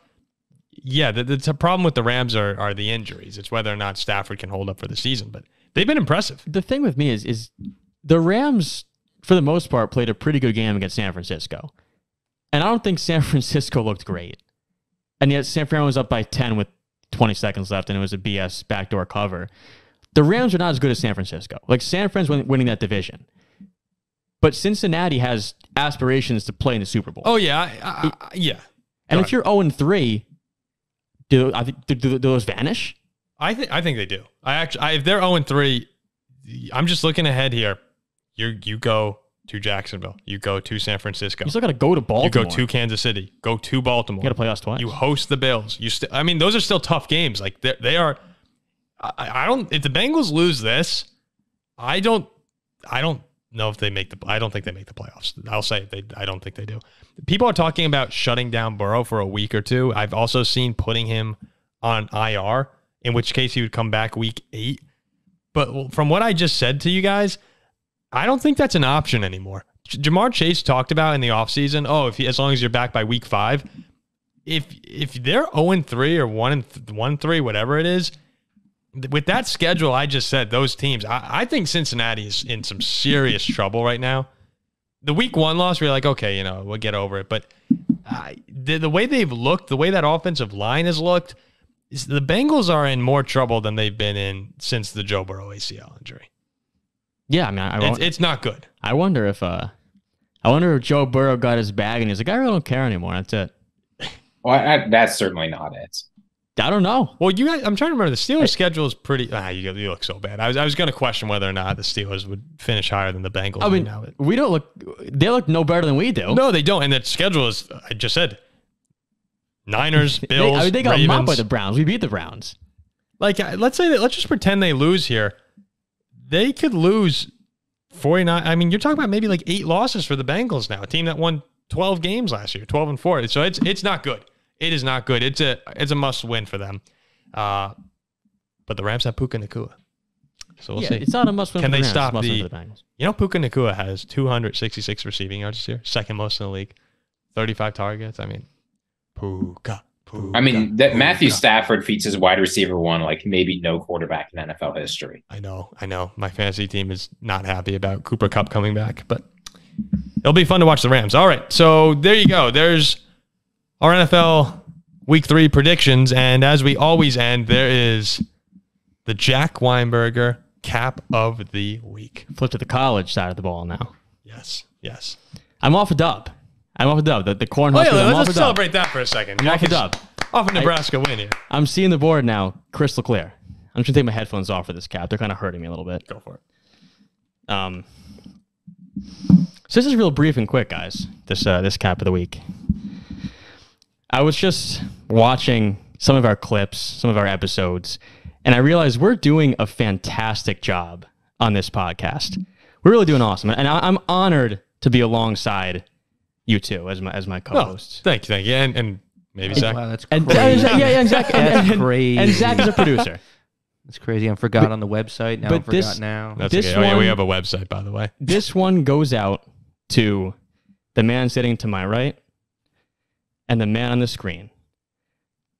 yeah, the, the problem with the Rams are are the injuries. It's whether or not Stafford can hold up for the season. But they've been impressive. the thing with me is is the Rams for the most part played a pretty good game against San Francisco. And I don't think San Francisco looked great. And yet San Fran was up by 10 with 20 seconds left and it was a BS backdoor cover. The Rams are not as good as San Francisco. Like San Fran's win- winning that division. But Cincinnati has aspirations to play in the Super Bowl. Oh yeah, I, I, I- yeah. and go if you're 0 and 3, do, I think, do, do, those vanish? I think I think they do. I actually, I, if they're zero and three, I'm just looking ahead here. You you go to Jacksonville. You go to San Francisco. You still got to go to Baltimore. You go to Kansas City. Go to Baltimore. You got to play us twice. You host the Bills. You st- I mean, those are still tough games. Like they they are. I, I don't. If the Bengals lose this, I don't. I don't know if they make the. I don't think they make the playoffs. I'll say they. I don't think they do. People are talking about shutting down Burrow for a week or two. I've also seen putting him on IR, in which case he would come back week eight. But from what I just said to you guys, I don't think that's an option anymore. Ja'Marr Chase talked about in the offseason, oh, if he, as long as you're back by week five, if if they're 0 and 3 or 1 and th- 1 3, whatever it is, th- with that schedule I just said, those teams, I, I think Cincinnati is in some serious trouble right now. The week one loss, we're like, okay, you know, we'll get over it. But I, the, the way they've looked, the way that offensive line has looked, the Bengals are in more trouble than they've been in since the Joe Burrow ACL injury. Yeah, I mean, I, I, It's, won't- it's not good. I wonder if uh, I wonder if Joe Burrow got his bag and he's like, I really don't care anymore. That's it. well, I, that's certainly not it. I don't know. Well, you guys, I'm trying to remember the Steelers' schedule is pretty. Ah, you, you look so bad. I was I was going to question whether or not the Steelers would finish higher than the Bengals. I mean, right now. we don't look. They look no better than we do. no, they don't. And that schedule is. I just said. Niners, They, Bills, I mean, they got Ravens. mopped by the Browns. We beat the Browns. like, let's say that. Let's just pretend they lose here. They could lose 49. I mean, you're talking about maybe like eight losses for the Bengals now. A team that won 12 games last year, 12 and four. So it's it's not good. It is not good. It's a it's a must win for them. Uh, but the Rams have Puka Nacua. So we'll yeah, see. it's not a must win. Can for they the stop It's a must win the- the Bengals? You know, Puka Nacua has 266 receiving yards this year, second most in the league, 35 targets. I mean, Puka. Puka I mean, that Matthew Stafford feats as wide receiver one like maybe no quarterback in NFL history. I know, I know. My fantasy team is not happy about Cooper Kupp coming back, but it'll be fun to watch the Rams. All right, so there you go. There's our NFL Week Three predictions, and as we always end, there is the Jack Weinberger cap of the week. Flip to the college side of the ball now. Yes, yes. I'm off a dub. I'm off a dub. The, the Oh yeah, let's off a dub. celebrate that for a second. I'm off a dub. Off a Nebraska win here. I'm seeing the board now, crystal clear. I'm just gonna take my headphones off for this cap. They're kind of hurting me a little bit. Go for it. Um, so this is real brief and quick, guys. This uh, this cap of the week. I was just watching some of our clips, some of our episodes, and I realized we're doing a fantastic job on this podcast. We're really doing awesome, and I, I'm honored to be alongside you two as my as my Oh, co-hosts. thank you, thank you. And, and Maybe Zach. Wow, that's And crazy. yeah, yeah, exactly. And, That's and- crazy. And Zach is a producer. That's crazy. I forgot on the website. Now I but forgot this- now. That's This okay. Oh, yeah, we have a website, by the way. this one goes out to the man sitting to my right and the man on the screen.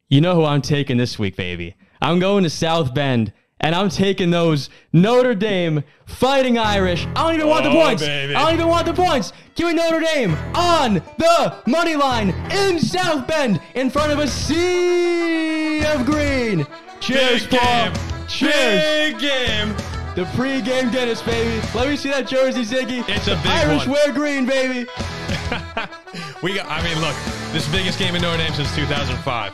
You know who I'm taking this week, baby. I'm going to South Bend and I'm taking those Notre Dame fighting Irish. I don't even want the Oh, points. baby. I don't even want the points. Give me Notre Dame on the money line in South Bend in front of a sea of green. Cheers, Big Paul. game. Cheers. Big game. The pre-game Guinness, baby. Let me see that jersey, Ziggy. It's a big Irish one. wear green, baby. We got. I mean, look, this is the biggest game in Notre Dame since 2005.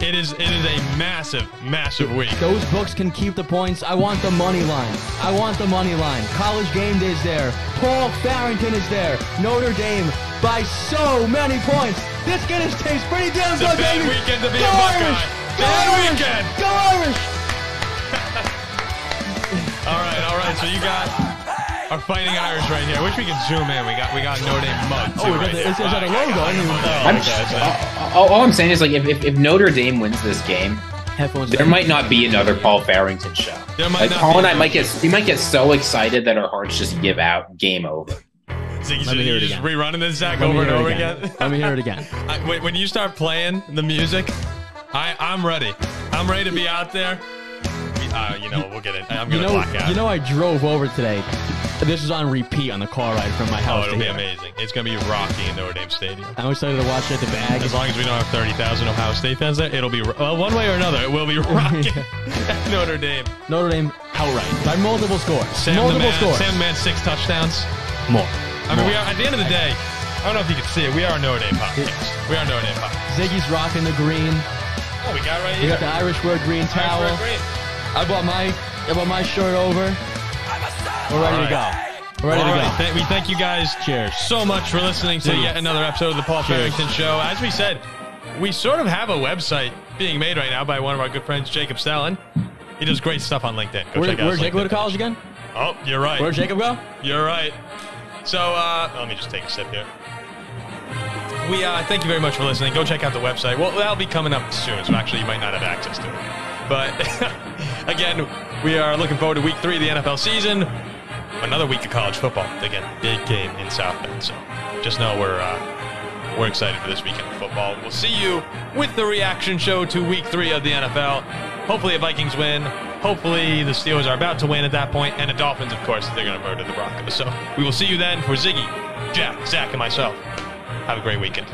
It is. It is a massive, massive week. Those books can keep the points. I want the money line. I want the money line. College game day is there. Paul Farrington is there. Notre Dame by so many points. This Guinness tastes pretty damn It's a good, big baby. weekend to be Go a Buckeye. Irish. Go Irish. weekend. Go Irish. All right, all right. So you got our fighting Irish right here. I wish we could zoom in. We got we got Notre Dame mug. Oh, we got the- it's- it's got a logo. I didn't Oh, I'm, okay, all, all I'm saying is like if, if, if Notre Dame wins this game, Headphones. there might not be another Paul Farrington show. There might Like not Paul be and I might get we might get so excited that our hearts just give out. Game over. So you, Let me hear it you just again. rerunning this Zach Let over and over again. again. Let me hear it again. I, when, when you start playing the music, I I'm ready. I'm ready to be out there. We- Uh, you know, we'll get it. I'm gonna know, black out. you know, I drove over today. This is on repeat on the car ride from my house. oh, house it'll to be here. amazing. It's gonna be rocky in Notre Dame Stadium. I'm excited to watch it at the bag. As long as we don't have 30,000 Ohio State fans there, it'll be well, one way or another. It will be rocking Notre Dame. Notre Dame outright by multiple scores. Sam multiple man, scores. Sam man, six touchdowns. More. I mean, we are at the end of the day. I don't know if you can see it. We are Notre Dame podcast. We are Notre Dame podcast. Ziggy's rocking the green. Oh, we got right We here. got the Irish wear green towel. Green. I bought my I bought my shirt over. We're ready to go. We're ready All to right, go. th- we thank you guys Cheers. so much for listening to Cheers. yet another episode of the Paul Cheers. Farrington Show. As we said, we sort of have a website being made right now by one of our good friends, Jacob Stalin. He does great stuff on LinkedIn. Go Where, check out where Jacob go to college again? Oh, you're right. Where'd Jacob go? You're right. So uh, let me just take a sip here. We uh, thank you very much for listening. Go check out the website. Well, that'll be coming up soon, so actually you might not have access to it. But again, we are looking forward to week three of the NFL season. Another week of college football. Again, big game in South Bend. So just know we're uh, we're excited for this weekend of football. We'll see you with the reaction show to week three of the NFL. Hopefully, the Vikings win. Hopefully, the Steelers are about to win at that point, and the Dolphins, of course, they're going to murder the Broncos. So we will see you then for Ziggy, Jack, Zach, and myself. Have a great weekend.